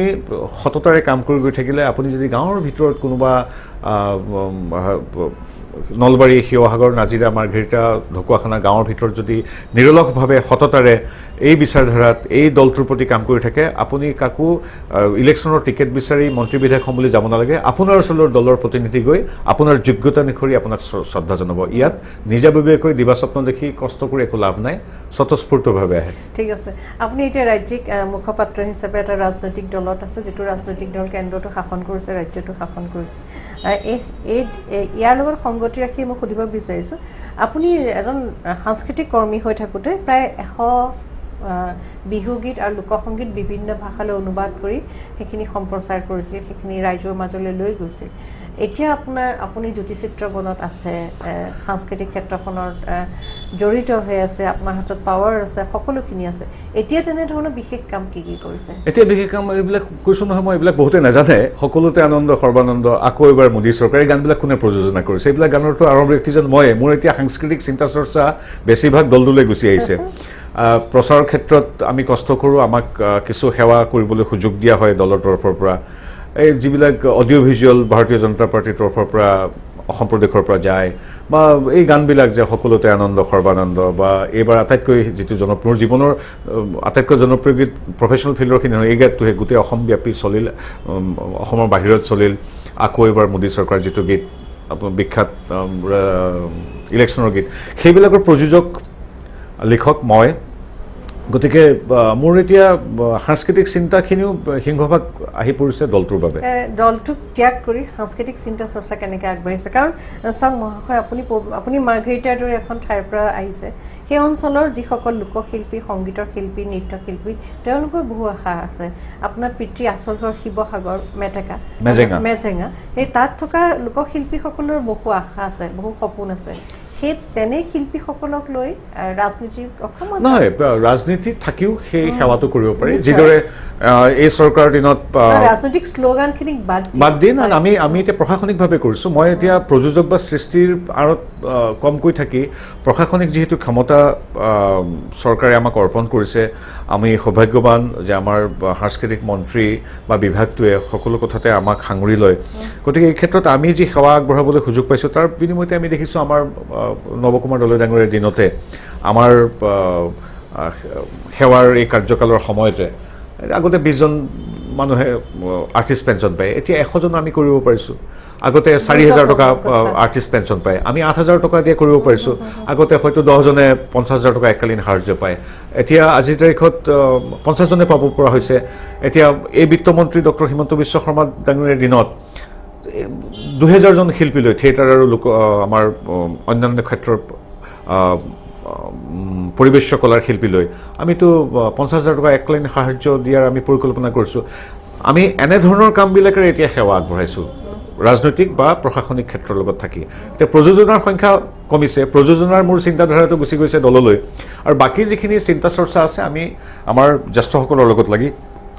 সততাৰে কাম কৰি গৈ থাকিলে আপুনি যদি গাঁৱৰ ভিতৰত কোনোবা নলবাৰী শিৱসাগৰ নাজিৰা মাৰ্ঘেৰিটা ঢকুৱাখানা গাঁৱৰ ভিতৰত যদি নিৰলসভাৱে সততাৰে এই বিচাৰধাৰাত এই দলটোৰ প্ৰতি কাম কৰি থাকে আপুনি কাকো ইলেকশ্যনৰ টিকেট বিচাৰি মন্ত্ৰী বিধায়ক হ'ম বুলি যাব নালাগে। আপোনাৰ ওচৰৰ দলৰ প্ৰতিনিধি গৈ আপোনাৰ যোগ্যতা অনুসৰি আপোনাক শ্ৰ- শ্ৰদ্ধা জনাব। ইয়াত নিজাববীয়াকৈ দিবা স্বপ্ন দেখি কষ্ট কৰি একো লাভ নাই। স্বতঃস্ফূৰ্তভাৱে আহে। ঠিক আছে। আপুনি এতিয়া ৰাজ্যিক মুখপাত্ৰ হিচাপে এটা ৰাজনৈতিক দলত আছে যিটো ৰাজনৈতিক দল কেন্দ্ৰটো শাসন কৰিছে ৰাজ্যটো শাসন কৰিছে। ইয়াৰ লগত সংগতি ৰাখি মই সুধিব বিচাৰিছোঁ। আপুনি এজন সাংস্কৃতিক কৰ্মী হৈ থাকোঁতে প্ৰায় এশ বিহুগীত আৰু লোকসংগীত বিভিন্ন ভাষালৈ অনুবাদ কৰি সেইখিনি সম্প্ৰচাৰ কৰিছিল সেইখিনি ৰাইজৰ মাজলৈ লৈ গৈছিল। এতিয়া আপোনাৰ আপুনি জ্যোতিচিত্ৰবনত আছে আহ, সাংস্কৃতিক ক্ষেত্ৰখনত আহ, জড়িত হৈ আছে আপোনাৰ হাতত পাৱাৰ আছে সকলোখিনি আছে। এতিয়া তেনেধৰণৰ বিশেষ কাম কি কি কৰিছে? এতিয়া বিশেষ কাম এইবিলাক কৈছোঁ নহয় মই এইবিলাক বহুতে নাজানে। সকলোতে আনন্দ সৰ্বানন্দ আকৌ এবাৰ মোদী চৰকাৰে গানবিলাক কোনে প্ৰযোজনা কৰিছে? এইবিলাক গানৰতো আৰম্ভ ব্যক্তিজন ময়ে। মোৰ এতিয়া সাংস্কৃতিক চিন্তা চৰ্চা বেছিভাগ দলটোলৈ গুচি আহিছে। আহ, প্ৰচাৰৰ ক্ষেত্ৰত আমি কষ্ট কৰোঁ আমাক কিছু সেৱা কৰিবলৈ সুযোগ দিয়া হয় দলৰ তৰফৰ পৰা। এই যিবিলাক অডিঅ' ভিজুৱেল ভাৰতীয় জনতা পাৰ্টীৰ তৰফৰ পৰা অসম প্ৰদেশৰ পৰা যায় বা এই গানবিলাক যে সকলোতে আনন্দ সৰ্বানন্দ বা এইবাৰ আটাইতকৈ যিটো জনপ্ৰিয় মোৰ জীৱনৰ আটাইতকৈ জনপ্ৰিয় গীত প্ৰফেচনেল ফিল্ডৰখিনি নহয় এই গীতটোহে গোটেই অসমব্যাপী চলিল অসমৰ বাহিৰত চলিল। আকৌ এইবাৰ মোদী চৰকাৰ যিটো গীত আপোনাৰ বিখ্যাত ইলেকশ্যনৰ গীত সেইবিলাকৰ প্ৰযোজক লিখক মই গতিকে মোৰ এতিয়া সাংস্কৃতিক চিন্তাখিনিও সিংহভাগ আহি পৰিছে দলটোৰ বাবে। দলটোক ত্যাগ কৰি সাংস্কৃতিক চিন্তা চৰ্চা কেনেকৈ আগবাঢ়িছে? কাৰণ চাওক মহাশয় আপুনি আপুনি মাৰ্ঘেৰিটাৰ দৰে এখন ঠাইৰ পৰা আহিছে। সেই অঞ্চলৰ যিসকল লোকশিল্পী সংগীতৰ শিল্পী নৃত্যশিল্পী তেওঁলোকৰ বহু আশা আছে। আপোনাৰ পিতৃ আচল ঘৰ শিৱসাগৰ মেটেকা। মেজেঙা। মেজেঙা। সেই তাত থকা লোকশিল্পীসকলৰ বহু আশা আছে বহু সপোন আছে। সেই তেনে শিল্পীসকলক লৈ অকণমান নহয় আহ, ৰাজনীতিত থাকিও সেই সেৱাটো কৰিব পাৰি। যিদৰে এই চৰকাৰৰ দিনত ৰাজনৈতিক শ্লোগানখিনিক বাদ দি- বাদ দি না আমি আমি এতিয়া প্ৰশাসনিকভাৱে কৰিছোঁ। মই এতিয়া প্ৰযোজক বা সৃষ্টিৰ আঁৰত কমকৈ থাকি প্ৰশাসনিক যিহেতু ক্ষমতা চৰকাৰে আমাক অৰ্পণ কৰিছে আমি সৌভাগ্যৱান যে আমাৰ সাংস্কৃতিক মন্ত্ৰী বা বিভাগটোৱে সকলো কথাতে আমাক সাঙুৰি লয়। গতিকে এই ক্ষেত্ৰত আমি যি সেৱা আগবঢ়াবলৈ সুযোগ পাইছোঁ তাৰ বিনিময়তে আমি দেখিছোঁ আমাৰ নৱকুমাৰ দলৈ ডাঙৰীয়াৰ দিনতে আমাৰ সেৱাৰ এই কাৰ্যকালৰ সময়তে আগতে বিছজন মানুহে আৰ্টিষ্ট পেঞ্চন পায়। এতিয়া এশজন আমি কৰিব পাৰিছোঁ। আগতে চাৰি হাজাৰ টকা আৰ্টিষ্ট পেঞ্চন পায়। আমি আঠ হাজাৰ টকা দিয়ে কৰিব পাৰিছোঁ। আগতে হয়তো দহজনে পঞ্চাছ হাজাৰ টকা এককালীন সাহাৰ্য পায়। এতিয়া আজিৰ তাৰিখত পঞ্চাছজনে পাব পৰা হৈছে। এতিয়া এই বিত্তমন্ত্ৰী ডক্টৰ হিমন্ত বিশ্ব শৰ্মা ডাঙৰীয়াৰ দিনত দুহেজাৰজন শিল্পী লৈ থিয়েটাৰ আৰু লোক আমাৰ অন্যান্য ক্ষেত্ৰৰ পৰিৱেশ্য কলাৰ শিল্পী লৈ আমিতো পঞ্চাছ হাজাৰ টকা একলাইন সাহাৰ্য দিয়াৰ আমি পৰিকল্পনা কৰিছোঁ। আমি এনেধৰণৰ কামবিলাকেৰে এতিয়া সেৱা আগবঢ়াইছোঁ। ৰাজনৈতিক বা প্ৰশাসনিক ক্ষেত্ৰৰ লগত থাকি। এতিয়া প্ৰযোজনাৰ সংখ্যা কমিছে প্ৰযোজনাৰ মোৰ চিন্তাধাৰাটো গুচি গৈছে দললৈ। আৰু বাকী যিখিনি চিন্তা চৰ্চা আছে আমি আমাৰ জ্যেষ্ঠসকলৰ লগত লাগি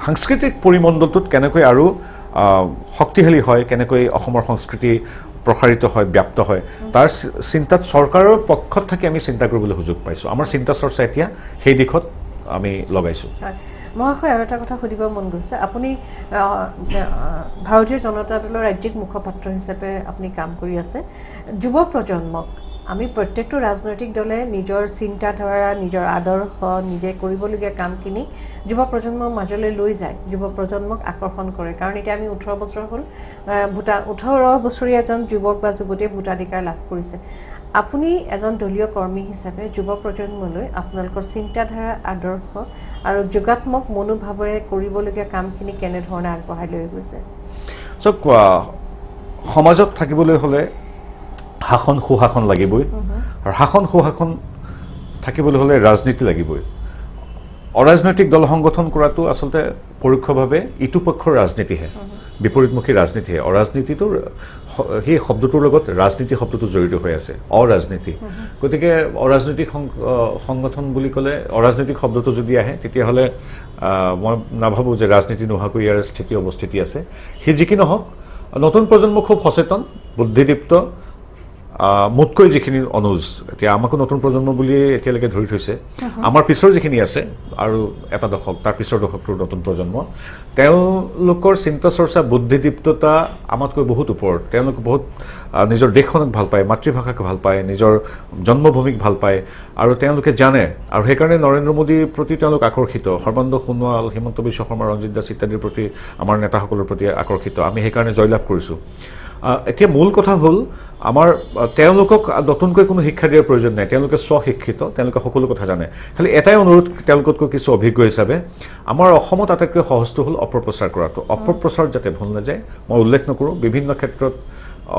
সাংস্কৃতিক পৰিমণ্ডলটোত কেনেকৈ আৰু শক্তিশালী হয় কেনেকৈ অসমৰ সংস্কৃতি প্ৰসাৰিত হয় ব্যাপ্ত হয় তাৰ চিন্তাত চৰকাৰৰ পক্ষত থাকি আমি চিন্তা কৰিবলৈ সুযোগ পাইছোঁ। আমাৰ চিন্তা চৰ্চা এতিয়া সেই দিশত আমি লগাইছোঁ। মহাশয় আৰু এটা কথা সুধিব মন গৈছে। আপুনি ভাৰতীয় জনতা দলৰ ৰাজ্যিক মুখপাত্ৰ হিচাপে আপুনি কাম কৰি আছে। যুৱ প্ৰজন্মক আমি প্ৰত্যেকটো ৰাজনৈতিক দলে নিজৰ চিন্তাধাৰা নিজৰ আদৰ্শ নিজে কৰিবলগীয়া কামখিনি যুৱ প্ৰজন্মৰ মাজলৈ লৈ যায়। যুৱ প্ৰজন্মক আকৰ্ষণ কৰে। কাৰণ এতিয়া আমি ওঠৰ বছৰ হ'ল ভোটা ওঠৰ বছৰীয়া এজন যুৱক বা যুৱতীয়ে ভোটাধিকাৰ লাভ কৰিছে। আপুনি এজন দলীয় কৰ্মী হিচাপে যুৱ প্ৰজন্মলৈ আপোনালোকৰ চিন্তাধাৰা আদৰ্শ আৰু যোগাত্মক মনোভাৱেৰে কৰিবলগীয়া কামখিনি কেনেধৰণে আগবঢ়াই লৈ গৈছে? চাওক সমাজত থাকিবলৈ হ'লে শাসন সুশাসন লাগিবই। আৰু শাসন সুশাসন থাকিবলৈ হ'লে ৰাজনীতি লাগিবই। অৰাজনৈতিক দল সংগঠন কৰাটো আচলতে পৰোক্ষভাৱে ইটো পক্ষৰ ৰাজনীতিহে বিপৰীতমুখী ৰাজনীতিহে। অৰাজনীতিটোৰ স- সেই শব্দটোৰ লগত ৰাজনীতি শব্দটো জড়িত হৈ আছে অৰাজনীতি। গতিকে অৰাজনৈতিক সংগঠন বুলি ক'লে অৰাজনৈতিক শব্দটো যদি আহে তেতিয়াহ'লে মই নাভাবোঁ যে ৰাজনীতি নোহোৱাকৈ ইয়াৰ স্থিতি অৱস্থিতি আছে। সি যি কি নহওক নতুন প্ৰজন্ম খুব সচেতন বুদ্ধিদীপ্ত মোতকৈ যিখিনি অনুজ এতিয়া আমাকো নতুন প্ৰজন্ম বুলিয়ে এতিয়ালৈকে ধৰি থৈছে। আমাৰ পিছৰ যিখিনি আছে আৰু এটা দশক তাৰ পিছৰ দশকটোৰ নতুন প্ৰজন্ম তেওঁলোকৰ চিন্তা চৰ্চা বুদ্ধিদীপ্ততা আমাতকৈ বহুত ওপৰত। তেওঁলোক বহুত নিজৰ দেশখনক ভাল পায় মাতৃভাষাক ভাল পায় নিজৰ জন্মভূমিক ভাল পায় আৰু তেওঁলোকে জানে। আৰু সেইকাৰণে নৰেন্দ্ৰ মোদীৰ প্ৰতি তেওঁলোক আকৰ্ষিত। সৰ্বানন্দ সোণোৱাল হিমন্ত বিশ্ব শৰ্মা ৰঞ্জিত দাস ইত্যাদিৰ প্ৰতি আমাৰ নেতাসকলৰ প্ৰতি আকৰ্ষিত। আমি সেইকাৰণে জয়লাভ কৰিছোঁ। এতিয়া মূল কথা হ'ল আমাৰ তেওঁলোকক নতুনকৈ কোনো শিক্ষা দিয়াৰ প্ৰয়োজন নাই। তেওঁলোকে স্বশিক্ষিত তেওঁলোকে সকলো কথা জানে। খালি এটাই অনুৰোধ তেওঁলোকতকৈ কিছু অভিজ্ঞ হিচাপে আমাৰ অসমত আটাইতকৈ সহজটো হ'ল অপপ্ৰচাৰ কৰাটো। অপপ্ৰচাৰত যাতে ভুল নাযায় মই উল্লেখ নকৰোঁ। বিভিন্ন ক্ষেত্ৰত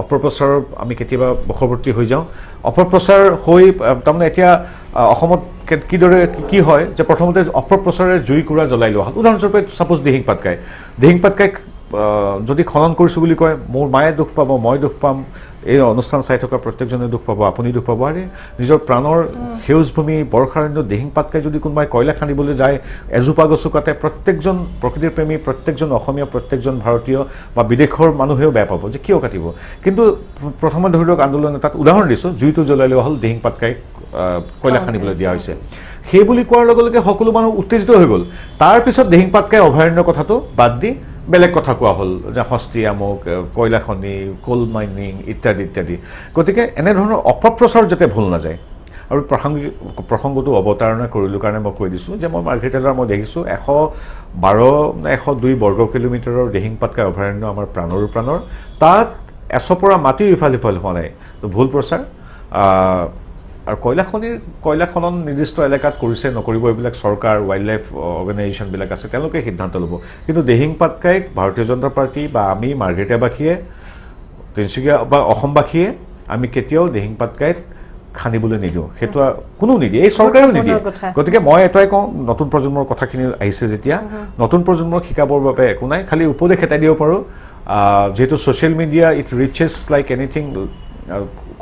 অপপ্ৰচাৰৰ আমি কেতিয়াবা বশৱৰ্তী হৈ যাওঁ। অপপ্ৰচাৰ হৈ তাৰমানে এতিয়া অসমত কিদৰে কি- হয় যে প্ৰথমতে অপপ্ৰচাৰে জুই কুৰা জ্বলাই লোৱা হ'ল। উদাহৰণস্বৰূপে ছাপ'জ দিহিং পাটকাই। দিহিং পাটকাইক যদি খনন কৰিছোঁ বুলি কয় মোৰ মায়ে দুখ পাব মই দুখ পাম এই অনুষ্ঠান চাই থকা প্ৰত্যেকজনে দুখ পাব আপুনি দুখ পাব। আৰে নিজৰ প্ৰাণৰ সেউজ ভূমি বৰ্ষাৰণ্য দিহিং পাতকাই যদি কোনোবাই কয়লা খান্দিবলৈ যায় এজোপা গছো কাটে প্ৰত্যেকজন প্ৰকৃতিৰ প্ৰেমী প্ৰত্যেকজন অসমীয়া প্ৰত্যেকজন ভাৰতীয় বা বিদেশৰ মানুহেও বেয়া পাব যে কিয় কাটিব। কিন্তু প্ৰ- প্ৰথমে ধৰি লওক আন্দোলন এটাত উদাহৰণ দিছোঁ জুইটো জ্বলাই লোৱা হ'ল দিহিং পাতকাইক আহ, কয়লা খান্দিবলৈ দিয়া হৈছে। সেই বুলি কোৱাৰ লগে লগে সকলো মানুহ উত্তেজিত হৈ গ'ল। তাৰপিছত দিহিং পাটকাই অভয়াৰণ্যৰ কথাটো বাদ দি বেলেগ কথা কোৱা হ'ল যে সস্তি আমুক কয়লা খনি কোল মাইনিং ইত্যাদি ইত্যাদি। গতিকে এনেধৰণৰ অপপ্ৰচাৰ যাতে ভুল নাযায় আৰু প্ৰাসংগিক প্ৰসংগটো অৱতাৰণা কৰিলোঁ কাৰণে মই কৈ দিছোঁ যে মই মাৰ্ঘেৰিটালৰ মই দেখিছোঁ এশ বাৰ এশ দুই বৰ্গ কিলোমিটাৰৰ দিহিং পাটকা অভয়াৰণ্য আমাৰ প্ৰাণৰো প্ৰাণৰ তাত এচপৰা মাটিও ইফাল সিফাল হোৱা নাই। তো ভুল প্ৰচাৰ আৰু কয়লা খনিৰ কয়লা খনন নিৰ্দিষ্ট এলেকাত কৰিছে নকৰিব এইবিলাক চৰকাৰ ৱাইল্ড লাইফ অৰ্গেনাইজেশ্যনবিলাক আছে তেওঁলোকে সিদ্ধান্ত ল'ব। কিন্তু দিহিং পাটকাইক ভাৰতীয় জনতা পাৰ্টি বা আমি মাৰ্ঘেৰিটাবাসীয়ে তিনিচুকীয়া বা অসমবাসীয়ে আমি কেতিয়াও দিহিং পাটকাইত খান্দিবলৈ নিদিওঁ। সেইটো কোনো নিদিয়ে এই চৰকাৰেও নিদিয়ে। গতিকে মই এটাই কওঁ নতুন প্ৰজন্মৰ কথাখিনি আহিছে যেতিয়া। নতুন প্ৰজন্মক শিকাবৰ বাবে একো নাই খালি উপদেশ এটাই দিব পাৰোঁ। যিহেতু social media it reaches like anything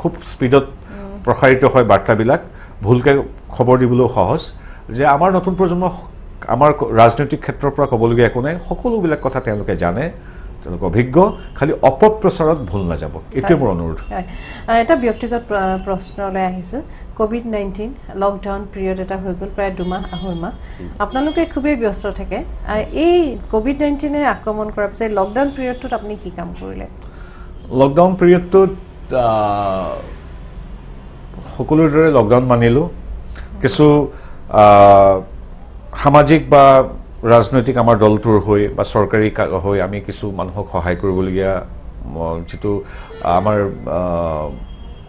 খুব স্পীডত প্ৰসাৰিত হয় বাৰ্তাবিলাক ভুলকৈ খবৰ দিবলৈও সহজ যে আমাৰ নতুন প্ৰজন্ম আমাৰ ৰাজনৈতিক ক্ষেত্ৰৰ পৰা ক'বলগীয়া একো নাই সকলোবিলাক কথা তেওঁলোকে জানে তেওঁলোক অভিজ্ঞ খালি অপপ্ৰচাৰত ভুল নাযাব। এইটোৱে মোৰ অনুৰোধ। এটা ব্যক্তিগত প্ৰ- প্ৰশ্নলৈ আহিছোঁ। ক'ভিড নাইণ্টিন লকডাউন পিৰিয়ড এটা হৈ গ'ল প্ৰায় দুমাহ আঢ়ৈ মাহ। আপোনালোকে খুবেই ব্যস্ত থাকে। এই ক'ভিড নাইণ্টিনে আক্ৰমণ কৰাৰ পিছত লকডাউন পিৰিয়ডটোত আপুনি কি কাম কৰিলে? লকডাউন পিৰিয়ডটোত সকলোৰে দৰে লকডাউন মানিলোঁ। কিছু সামাজিক বা ৰাজনৈতিক আমাৰ দলটোৰ হৈ বা চৰকাৰী হৈ আমি কিছু মানুহক সহায় কৰিবলগীয়া যিটো আমাৰ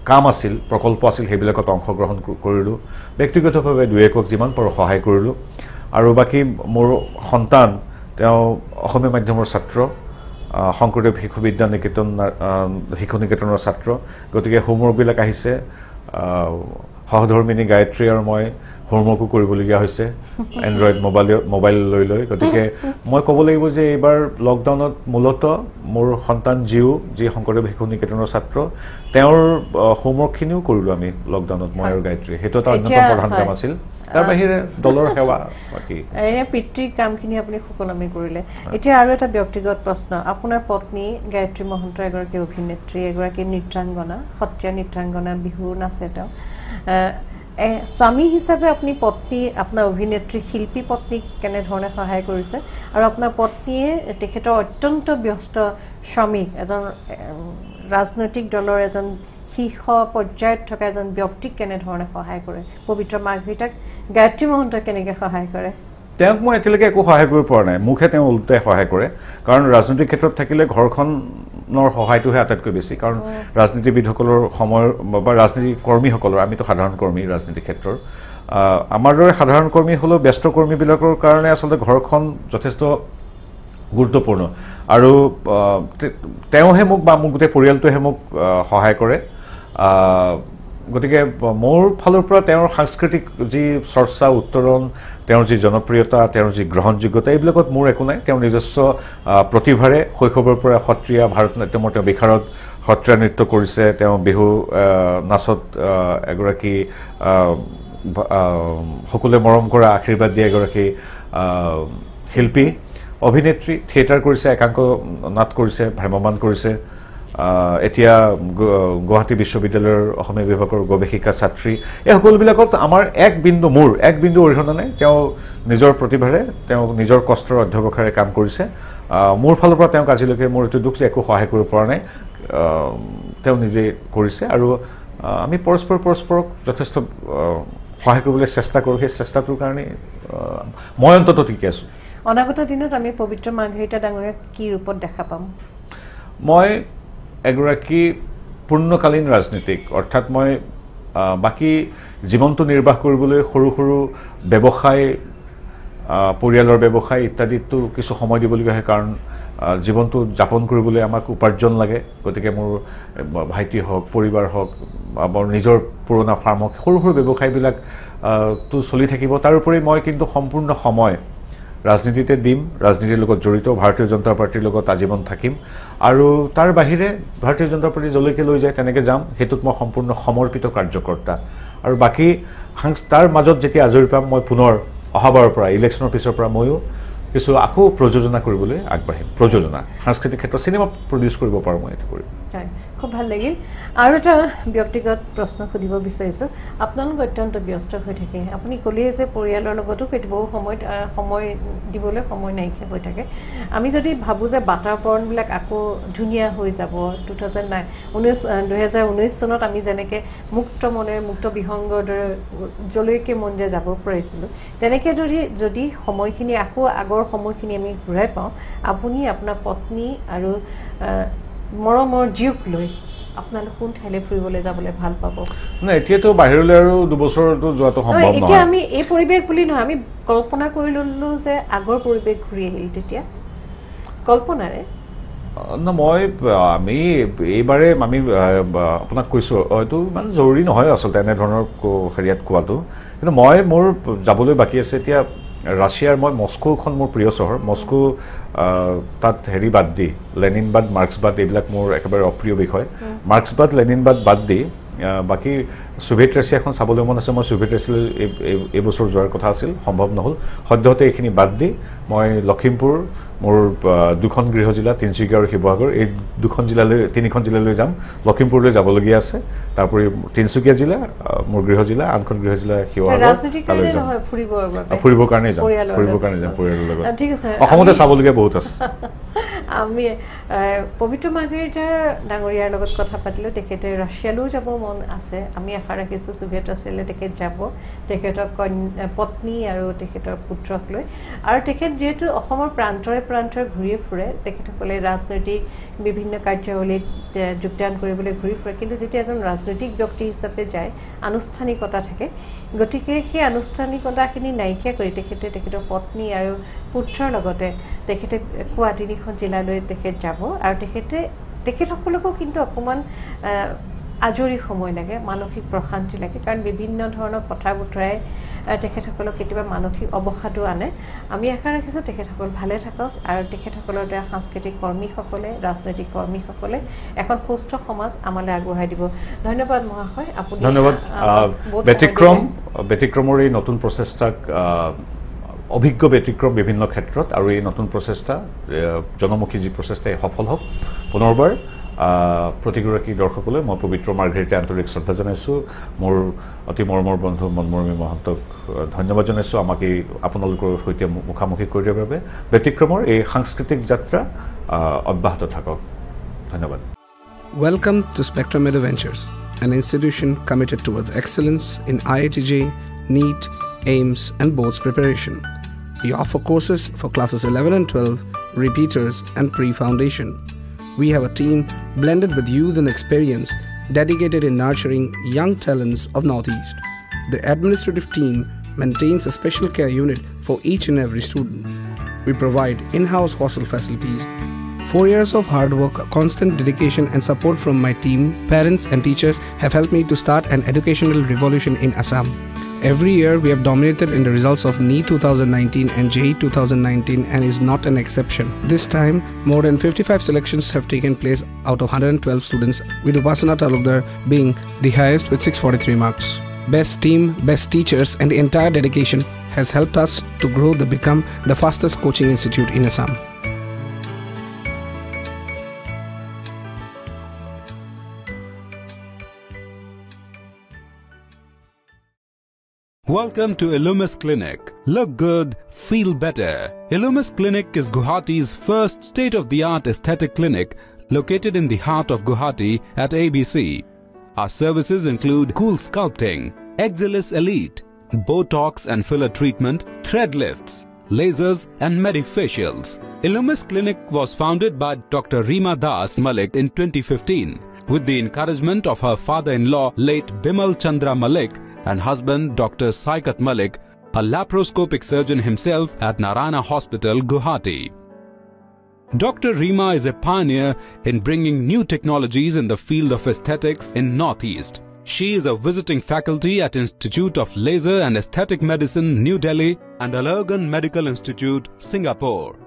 কাম আছিল প্ৰকল্প আছিল সেইবিলাকত অংশগ্ৰহণ কৰিলোঁ। ব্যক্তিগতভাৱে দুই একক যিমান পাৰোঁ সহায় কৰিলোঁ। আৰু বাকী মোৰ সন্তান তেওঁ অসমীয়া মাধ্যমৰ ছাত্ৰ শংকৰদেৱ শিশু বিদ্যা নিকেতন শিশু নিকেতনৰ ছাত্ৰ। গতিকে হোমৱৰ্কবিলাক আহিছে। আহ, সহধৰ্মিনী গায়ত্ৰী আৰু মই হোমৱৰ্কো কৰিবলগীয়া হৈছে এণ্ড্ৰইড মোবাইল মোবাইল লৈ লৈ। গতিকে মই ক'ব লাগিব যে এইবাৰ লকডাউনত মূলতঃ মোৰ সন্তান জীও যি শংকৰদেৱ শিশু নিকেতনৰ ছাত্ৰ তেওঁৰ হোমৱৰ্কখিনিও কৰিলোঁ আমি লকডাউনত মই আৰু গায়ত্ৰী। সেইটো এটা অন্যতম প্ৰধান কাম। আছিল। তাৰ বাহিৰে দলৰ সেৱা বাকী পিতৃৰ কামখিনি আপুনি সুকলমে কৰিলে। এতিয়া আৰু এটা ব্যক্তিগত প্ৰশ্ন। আপোনাৰ পত্নী গায়ত্ৰী মহন্ত এগৰাকী অভিনেত্ৰী এগৰাকী নৃত্যাংগনা সত্ৰীয়া নৃত্যাংগনা বিহু নাচে তেওঁ। স্বামী হিচাপে আপুনি পত্নী আপোনাৰ অভিনেত্ৰী শিল্পী পত্নীক কেনেধৰণে সহায় কৰিছে? আৰু আপোনাৰ পত্নীয়ে তেখেতৰ অত্যন্ত ব্যস্ত শ্ৰমিক এজন ৰাজনৈতিক দলৰ এজন শীৰ্ষ পৰ্যায়ত থকা এজন ব্যক্তিক কেনেধৰণে সহায় কৰে? পবিত্ৰ মাৰ্ঘৰিটাক গায়ত্ৰী মহন্তই কেনেকৈ সহায় কৰে? তেওঁক মই এতিয়ালৈকে একো সহায় কৰিব পৰা নাই। মোকহে তেওঁ ওলোটাই সহায় কৰে। কাৰণ ৰাজনৈতিক ক্ষেত্ৰত থাকিলে ঘৰখনৰ সহায়টোহে আটাইতকৈ বেছি। কাৰণ ৰাজনীতিবিদসকলৰ সময়ৰ বা ৰাজনীতি কৰ্মীসকলৰ আমিতো সাধাৰণ কৰ্মী ৰাজনীতি ক্ষেত্ৰৰ আমাৰ দৰে সাধাৰণ কৰ্মী হ'লেও ব্যস্ত কৰ্মীবিলাকৰ কাৰণে আচলতে ঘৰখন যথেষ্ট গুৰুত্বপূৰ্ণ। আৰু তেওঁহে মোক বা মোৰ গোটেই পৰিয়ালটোৱে মোক সহায় কৰে। গতিকে মোৰ ফালৰ পৰা তেওঁৰ সাংস্কৃতিক যি চৰ্চা উত্তৰণ তেওঁৰ যি জনপ্ৰিয়তা তেওঁৰ যি গ্ৰহণযোগ্যতা এইবিলাকত মোৰ একো নাই। তেওঁৰ নিজস্ব প্ৰতিভাৰে শৈশৱৰ পৰা সত্ৰীয়া ভাৰত নাট্যমৰ তেওঁ বিশাৰদ সত্ৰীয়া নৃত্য কৰিছে। তেওঁ বিহু নাচত এগৰাকী সকলোৱে মৰম কৰা আশীৰ্বাদ দিয়া এগৰাকী শিল্পী অভিনেত্ৰী থিয়েটাৰ কৰিছে একাংক নাট কৰিছে ভ্ৰাম্যমান কৰিছে। এতিয়া গুৱাহাটী বিশ্ববিদ্যালয়ৰ অসমীয়া বিভাগৰ গৱেষিকা ছাত্ৰী। এই সকলোবিলাকত আমাৰ এক বিন্দু মোৰ এক বিন্দু অৰিহণা নাই তেওঁ নিজৰ প্ৰতিভাৰে তেওঁ নিজৰ কষ্টৰ অধ্যৱসায়েৰে কাম কৰিছে। মোৰ ফালৰ পৰা তেওঁক আজিলৈকে মোৰ এইটো দুখ যে একো সহায় কৰিব পৰা নাই। তেওঁ নিজে কৰিছে আৰু আমি পৰস্পৰ পৰস্পৰক যথেষ্ট সহায় কৰিবলৈ চেষ্টা কৰোঁ। সেই চেষ্টাটোৰ কাৰণে মই অন্ততঃ ঠিকে আছোঁ। অনাগত দিনত আমি পবিত্ৰ মাৰ্ঘৰিটা ডাঙৰীয়াক কি ৰূপত দেখা পাম? মই এগৰাকী পূৰ্ণকালীন ৰাজনীতিক অৰ্থাৎ মই বাকী জীৱনটো নিৰ্বাহ কৰিবলৈ সৰু সৰু ব্যৱসায় পৰিয়ালৰ ব্যৱসায় ইত্যাদিতো কিছু সময় দিবলগীয়া হয় কাৰণ জীৱনটো যাপন কৰিবলৈ আমাক উপাৰ্জন লাগে। গতিকে মোৰ ভাইটি হওক পৰিবাৰ হওক মোৰ নিজৰ পুৰণা ফাৰ্ম হওক সৰু সৰু ব্যৱসায়বিলাক আহ, তো চলি থাকিব। তাৰোপৰি মই কিন্তু সম্পূৰ্ণ সময় ৰাজনীতিতে দিম ৰাজনীতিৰ লগত জড়িত ভাৰতীয় জনতা পাৰ্টীৰ লগত আজীৱন থাকিম। আৰু তাৰ বাহিৰে ভাৰতীয় জনতা পাৰ্টী যলৈকে লৈ যায় তেনেকৈ যাম সেইটোত মই সম্পূৰ্ণ সমৰ্পিত কাৰ্যকৰ্তা। আৰু বাকী সাংস তাৰ মাজত যেতিয়া আজৰি পাম মই পুনৰ অহাবাৰৰ পৰা ইলেকশ্যনৰ পিছৰ পৰা ময়ো কিছু আকৌ প্ৰযোজনা কৰিবলৈ আগবাঢ়িম। প্ৰযোজনা সাংস্কৃতিক ক্ষেত্ৰত চিনেমা প্ৰডিউচ কৰিব পাৰোঁ মই এইটো কৰিম খুব ভাল লাগিল। আৰু এটা ব্যক্তিগত প্ৰশ্ন সুধিব বিচাৰিছোঁ। আপোনালোক অত্যন্ত ব্যস্ত হৈ থাকে। আপুনি ক'লেই যে পৰিয়ালৰ লগতো কেতিয়াবাও সময়ত আহ, সময় দিবলৈ সময় নাইকিয়া হৈ থাকে। আমি যদি ভাবোঁ যে বাতাবৰণবিলাক আকৌ ধুনীয়া হৈ যাব টু থাউজেণ্ড নাইন ঊনৈছ দুহেজাৰ ঊনৈছ চনত আমি যেনেকৈ মুক্ত মনেৰে মুক্ত বিহংগৰ দৰে যলৈকে মন যায় যাব পাৰিছিলোঁ তেনেকৈ যদি যদি সময়খিনি আকৌ আগৰ সময়খিনি আমি ঘূৰাই পাওঁ আপুনি আপোনাৰ পত্নী আৰু মৰমৰ জীওক লৈ আপোনালোক কোন ঠাইলৈ ফুৰিবলৈ যাবলৈ ভাল পাব? নাই এতিয়াতো বাহিৰলৈ আৰু দুবছৰতো যোৱাটো সম্ভৱ নহয়, এতিয়া নহয়। আমি এই পৰিৱেশ বুলি নহয় আমি কল্পনা কৰি ল'লোঁ যে আগৰ পৰিৱেশ ঘূৰি আহিল তেতিয়া। কল্পনাৰে? ন মই আমি এইবাৰে আমি আপোনাক কৈছোঁ এইটো ইমান জৰুৰী নহয় আচলতে এনেধৰণৰ হেৰিয়াত কোৱাটো। কিন্তু মই মোৰ যাবলৈ বাকী আছে এতিয়া ৰাছিয়াৰ মই মস্কোখন মোৰ প্ৰিয় চহৰ। মস্কো তাত হেৰি বাদ দি লেনিনবাদ মাৰ্ক্সবাদ এইবিলাক মোৰ একেবাৰে অপ্ৰিয় বিষয়। মাৰ্ক্সবাদ লেনিনবাদ বাদ দি বাকী ছোভিয়েট ৰাছিয়াখন চাবলৈ মন আছে। মই ছোভিয়েট ৰাছিয়ালৈ এই- এই- এইবছৰ যোৱাৰ কথা আছিল সম্ভৱ নহ'ল। সদ্যহতে এইখিনি বাদ দি মই লখিমপুৰ মোৰ দুখন গৃহ জিলা তিনিচুকীয়া আৰু শিৱসাগৰ এই দুখন জিলালৈ তিনিখন জিলালৈ যাম। লখিমপুৰলৈ যাবলগীয়া আছে। তাৰোপৰি তিনিচুকীয়া জিলা মোৰ গৃহ জিলা আনখন গৃহ জিলা শিৱসাগৰ তালৈ কাৰণে যাম। ফুৰিবৰ ফুৰিবৰ যাম। ফুৰিবৰ। কাৰণে যাম পৰিয়ালৰ লগত। অসমতে চাবলগীয়া বহুত আছে। আমি পবিত্ৰ মাৰ্ঘেৰিটাৰ ডাঙৰীয়াৰ লগত কথা পাতিলোঁ। তেখেতে ৰাছিয়ালৈও যাব মন আছে। আমি আশা ৰাখিছোঁ ছোভিয়েট ৰাছিয়ালৈ তেখেত যাব। তেখেতৰ কন্যা পত্নী আৰু তেখেতৰ পুত্ৰক লৈ। আৰু তেখেত যিহেতু অসমৰ প্ৰান্তৰে প্ৰান্তৰে ঘূৰি ফুৰে তেখেতসকলে ৰাজনৈতিক বিভিন্ন কাৰ্যাৱলীত যোগদান কৰিবলৈ ঘূৰি ফুৰে। কিন্তু যেতিয়া এজন ৰাজনৈতিক ব্যক্তি হিচাপে যায় আনুষ্ঠানিকতা থাকে। গতিকে সেই আনুষ্ঠানিকতাখিনি নাইকিয়া কৰি তেখেতে তেখেতৰ পত্নী আৰু পুত্ৰৰ লগতে তেখেতে কোৱা তিনিখন জিলালৈ তেখেত যাব। আৰু তেখেতে তেখেতসকলকো কিন্তু অকণমান আজৰি সময় লাগে মানসিক প্ৰশান্তি লাগে কাৰণ বিভিন্ন ধৰণৰ কথা বতৰাই তেখেতসকলক কেতিয়াবা মানসিক অৱসাদো আনে। আমি আশা ৰাখিছোঁ তেখেতসকল ভালে থাকক আৰু তেখেতসকলৰ দ্বাৰা সাংস্কৃতিক কৰ্মীসকলে ৰাজনৈতিক কৰ্মীসকলে এখন সুস্থ সমাজ আমালৈ আগবঢ়াই দিব। ধন্যবাদ মহাশয়। আপুনি ধন্যবাদ। ব্যতিক্ৰম। ব্যতিক্ৰমৰ এই নতুন প্ৰচেষ্টাক অভিজ্ঞ ব্যতিক্ৰম বিভিন্ন ক্ষেত্ৰত আৰু এই নতুন প্ৰচেষ্টা জনমুখী যি প্ৰচেষ্টা এই সফল হওক। পুনৰবাৰ প্ৰতিগৰাকী দৰ্শকলৈ মই পবিত্ৰ মাৰ্ঘেৰিতে আন্তৰিক শ্ৰদ্ধা জনাইছোঁ মোৰ অতি মৰমৰ বন্ধু মনমৰমী মহন্তক আহ, ধন্যবাদ জনাইছোঁ আমাক এই আপোনালোকৰ সৈতে মু- মুখামুখি কৰি দিয়াৰ বাবে ব্যতিক্ৰমৰ এই সাংস্কৃতিক যাত্ৰা আহ, অব্যাহত থাকক ধন্যবাদ Welcome to Spectrum Ventures, an institution committed towards excellence in IITJ, NEET, AIMS, and boards preparation. We offer courses for classes 11 and 12, repeaters, and pre foundation. We have a team blended with youth and experience dedicated in nurturing young talents of Northeast. The administrative team maintains a special care unit for each and every student. We provide in house hostel facilities. Four years of hard work, constant dedication, and support from my team, parents, and teachers have helped me to start an educational revolution in Assam. Every year, we have dominated in the results of NEET 2019 and JEE 2019 and is not an exception. This time, more than 55 selections have taken place out of 112 students, with Upasana Talukdar being the highest with 643 marks. Best team, best teachers, and the entire dedication has helped us to grow to become the fastest coaching institute in Assam. Welcome to Illumis Clinic. Look good, feel better. Illumis Clinic is Guwahati's first state-of-the-art aesthetic clinic located in the heart of Guwahati at ABC. Our services include cool sculpting, Exilis Elite, Botox and filler treatment, thread lifts, lasers and medifacials. Illumis Clinic was founded by Dr. Rima Das Malik in 2015 with the encouragement of her father-in-law late Bimal Chandra Malik and husband Dr. Saikat Malik, a laparoscopic surgeon himself at Narayana Hospital, Guwahati. Dr. Rima is a pioneer in bringing new technologies in the field of aesthetics in Northeast. She is a visiting faculty at Institute of Laser and Aesthetic Medicine, New Delhi and Allergan Medical Institute, Singapore.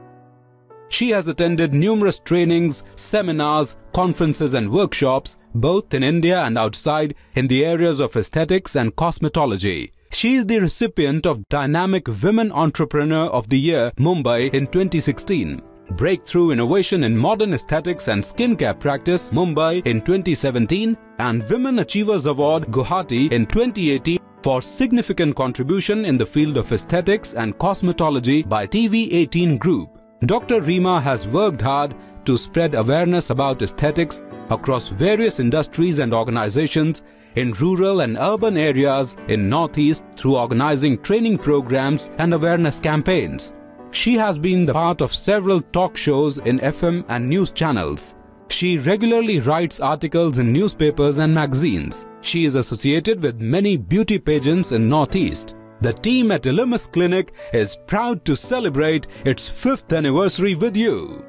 She has attended numerous trainings, seminars, conferences and workshops both in India and outside in the areas of aesthetics and cosmetology. She is the recipient of Dynamic Women Entrepreneur of the Year Mumbai in 2016. Breakthrough Innovation in Modern Aesthetics and Skincare Practice, Mumbai in 2017, and Women Achievers Award, Guwahati in 2018 for significant contribution in the field of aesthetics and cosmetology by TV18 Group. Dr. Rima has worked hard to spread awareness about aesthetics across various industries and organizations in rural and urban areas in Northeast through organizing training programs and awareness campaigns. She has been the part of several talk shows in FM and news channels. She regularly writes articles in newspapers and magazines. She is associated with many beauty pageants in Northeast. The team at Illumis Clinic is proud to celebrate its fifth anniversary with you.